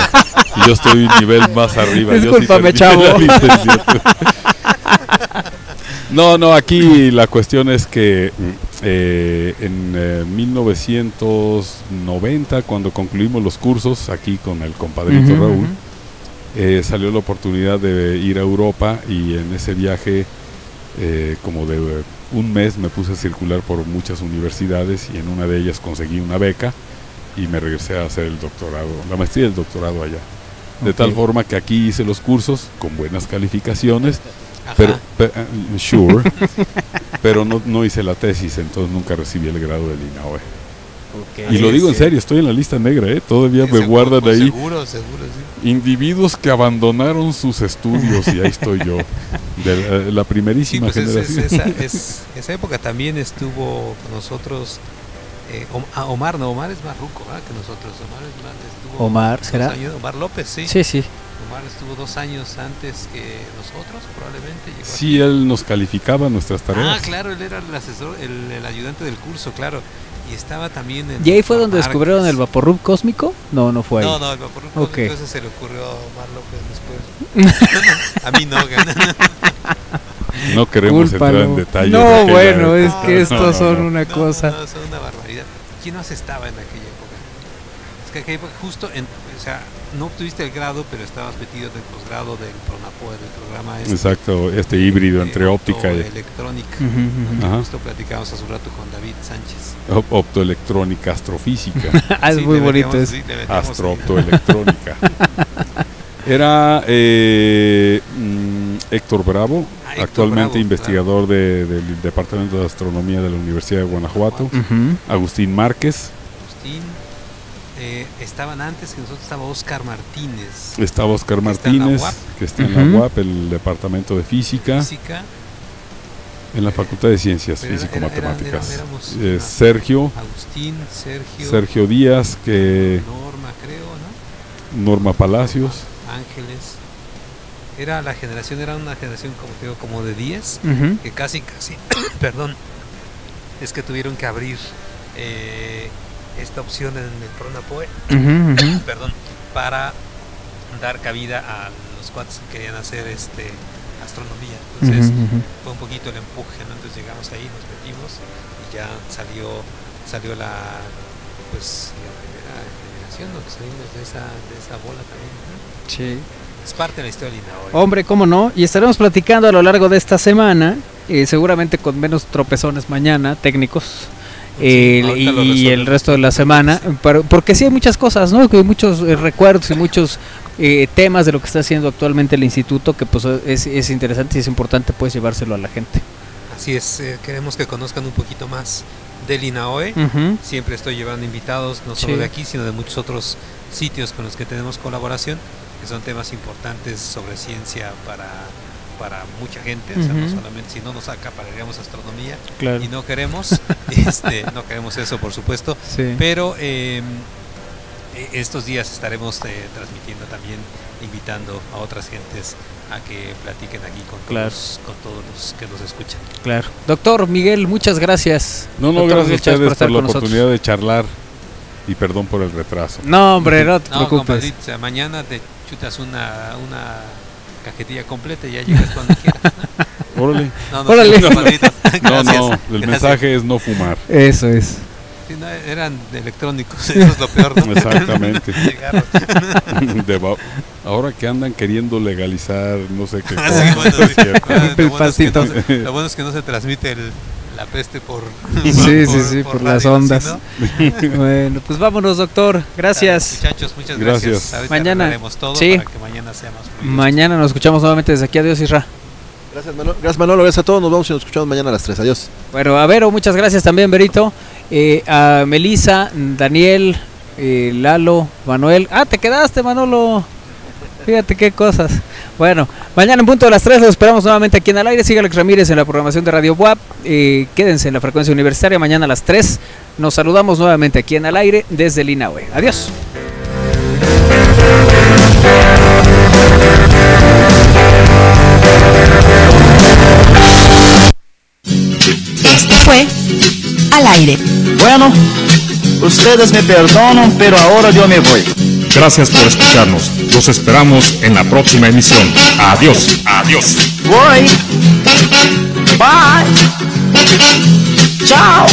S13: yo estoy un nivel más arriba. yo sí
S2: Discúlpame,
S13: terminé la
S2: chavo.
S13: No, no, aquí la cuestión es que eh, en eh, 1990, cuando concluimos los cursos aquí con el compadrito Raúl, eh, salió la oportunidad de ir a Europa y en ese viaje, eh, como de eh, un mes, me puse a circular por muchas universidades y en una de ellas conseguí una beca y me regresé a hacer el doctorado, la maestría y el doctorado allá. De tal forma que aquí hice los cursos con buenas calificaciones, Pero, pe- eh, sure, pero no, no hice la tesis, entonces nunca recibí el grado del INAOE. Y lo
S8: Sí,
S13: digo en serio, estoy en la lista negra, ¿eh? todavía
S8: Sí,
S13: me
S8: seguro,
S13: guardan
S8: pues,
S13: ahí
S8: Seguro, seguro, sí.
S13: individuos que abandonaron sus estudios y ahí estoy yo, de la, la
S8: Sí,
S13: primerísima
S8: pues es- es-
S13: generación.
S8: esa, es- esa época también estuvo con nosotros eh, ah, Omar, no, Omar es más ruco ¿verdad? que nosotros. Omar, es más- estuvo
S2: Omar, ¿será?
S8: años- Omar López, sí.
S2: Sí, sí.
S8: Omar estuvo dos años antes que nosotros, probablemente. llegó
S13: Sí, él nos calificaba nuestras
S8: Ah,
S13: tareas.
S8: claro, él era el asesor, el, el ayudante del curso, claro. Y estaba también en.
S2: ¿Y ahí fue donde descubrieron el vaporrup cósmico? No, no fue ahí.
S8: No, no, el vapor
S2: Ok.
S8: ese se le ocurrió a Omar López después. a mí no,
S13: No queremos
S2: Cúlpalo.
S13: entrar en detalles.
S2: No,
S13: de
S2: bueno, es que
S13: No,
S2: estos
S13: no,
S2: son
S13: no.
S2: una cosa.
S8: No, son una barbaridad. ¿Quién más estaba en aquella época? Es que aquella época, justo en, o sea, no obtuviste el grado, pero estabas metido en el posgrado del programa este.
S13: Exacto, este híbrido
S8: de
S13: entre óptica y
S8: electrónica.
S2: Ujú.
S13: Ajá.
S8: Justo platicamos hace un rato con David Sánchez.
S13: op- optoelectrónica, astrofísica.
S2: Ah, es
S8: Sí,
S2: muy bonito eso.
S8: sí.
S13: Astrooptoelectrónica. Era eh, mm, Héctor Bravo,
S8: Ah, Héctor
S13: actualmente
S8: Bravo,
S13: investigador de- del Departamento de Astronomía de la Universidad de Guanajuato. Agustín Márquez,
S8: Agustín. Eh, estaban antes que nosotros, estaba Oscar Martínez.
S13: estaba Oscar
S8: Que está en la
S13: Martínez,
S8: UAP.
S13: que está en la UAP, el Departamento de Física,
S8: Física.
S13: en la Facultad de Ciencias Físico-Matemáticas. Eh, Sergio,
S8: Agustín, Sergio.
S13: Sergio Díaz, que
S8: Norma, creo, ¿no?
S13: Norma Palacios,
S8: Ángeles. Era la generación, era una generación como te digo, como de 10,
S2: Ujú.
S8: que casi, casi, perdón, es que tuvieron que abrir eh, esta opción en el Pronapoe, perdón, para dar cabida a los cuates que querían hacer este astronomía. Entonces fue un poquito el empuje, ¿no? Entonces llegamos ahí, nos metimos y ya salió, salió la, pues, la primera generación, ¿no? Salimos de esa, de esa bola también, ¿no?
S2: Sí.
S8: Es parte de la historia hoy.
S2: Hombre, cómo no. Y estaremos platicando a lo largo de esta semana, eh, seguramente con menos tropezones mañana, técnicos. Eh, y, el resto de la semana, pero- porque sí hay muchas cosas, ¿no? Que hay muchos eh, recuerdos y muchos eh, temas de lo que está haciendo actualmente el instituto que pues es, es interesante y es importante pues llevárselo a la gente.
S8: Así es, eh, queremos que conozcan un poquito más del INAOE. Siempre estoy llevando invitados, no solo
S2: Sí.
S8: de aquí, sino de muchos otros sitios con los que tenemos colaboración, que son temas importantes sobre ciencia para, para mucha gente. O sea, no solamente si no nos acapararíamos astronomía
S2: Claro.
S8: y no queremos, este, no queremos eso, por supuesto.
S2: Sí.
S8: Pero eh, eh, estos días estaremos eh, transmitiendo también, invitando a otras gentes a que platiquen aquí con
S2: Claro.
S8: todos, con todos los que nos escuchan.
S2: Claro. Doctor Miguel, muchas gracias.
S13: No, no,
S2: Doctor
S13: gracias a ustedes por,
S2: estar
S13: la
S2: con nosotros.
S13: oportunidad de charlar y perdón por el retraso.
S2: No, hombre, no te
S8: No,
S2: preocupes.
S8: compadrito, o sea, mañana te chutas una, una cajetilla completa y ya llegas cuando quieras.
S13: Órale.
S8: No, no,
S5: Órale.
S8: sí, padrito.
S13: No,
S8: Gracias,
S13: no, el
S8: gracias.
S13: mensaje es no fumar.
S5: Eso es.
S8: Sí, no, eran electrónicos, eso es lo peor, ¿no?
S13: Exactamente. De ahora que andan queriendo legalizar no sé qué cosa.
S8: sí, bueno,
S13: es
S8: sí.
S13: cierto.
S8: Lo, bueno es que no
S5: pastito.
S8: se, lo bueno es que no se transmite el- la peste por,
S5: Sí, sí, sí, por, las ondas. bueno, pues vámonos, doctor. Gracias.
S8: Muchachos, muchas gracias.
S13: Gracias.
S5: Mañana-
S8: todo
S5: sí.
S8: para que mañana sea más.
S5: Mañana nos escuchamos nuevamente desde aquí. Adiós, Isra.
S3: Gracias Manolo, gracias Manolo, gracias a todos, nos vemos y nos escuchamos mañana a las 3, adiós.
S5: Bueno, a Vero, muchas gracias también, Berito. Eh, a Melisa, Daniel, eh, Lalo, Manuel. Ah, te quedaste, Manolo. Fíjate qué cosas. Bueno, mañana en punto de las 3 los esperamos nuevamente aquí en el aire. Siga Alex Ramírez en la programación de Radio WAP. Eh, quédense en la frecuencia universitaria mañana a las 3. Nos saludamos nuevamente aquí en el aire desde el INAUE. Adiós.
S1: Este fue Al aire.
S6: Bueno, ustedes me perdonan, pero ahora yo me voy.
S14: Gracias por escucharnos. Los esperamos en la próxima emisión. Adiós. Adiós.
S6: Voy. Bye. Chao.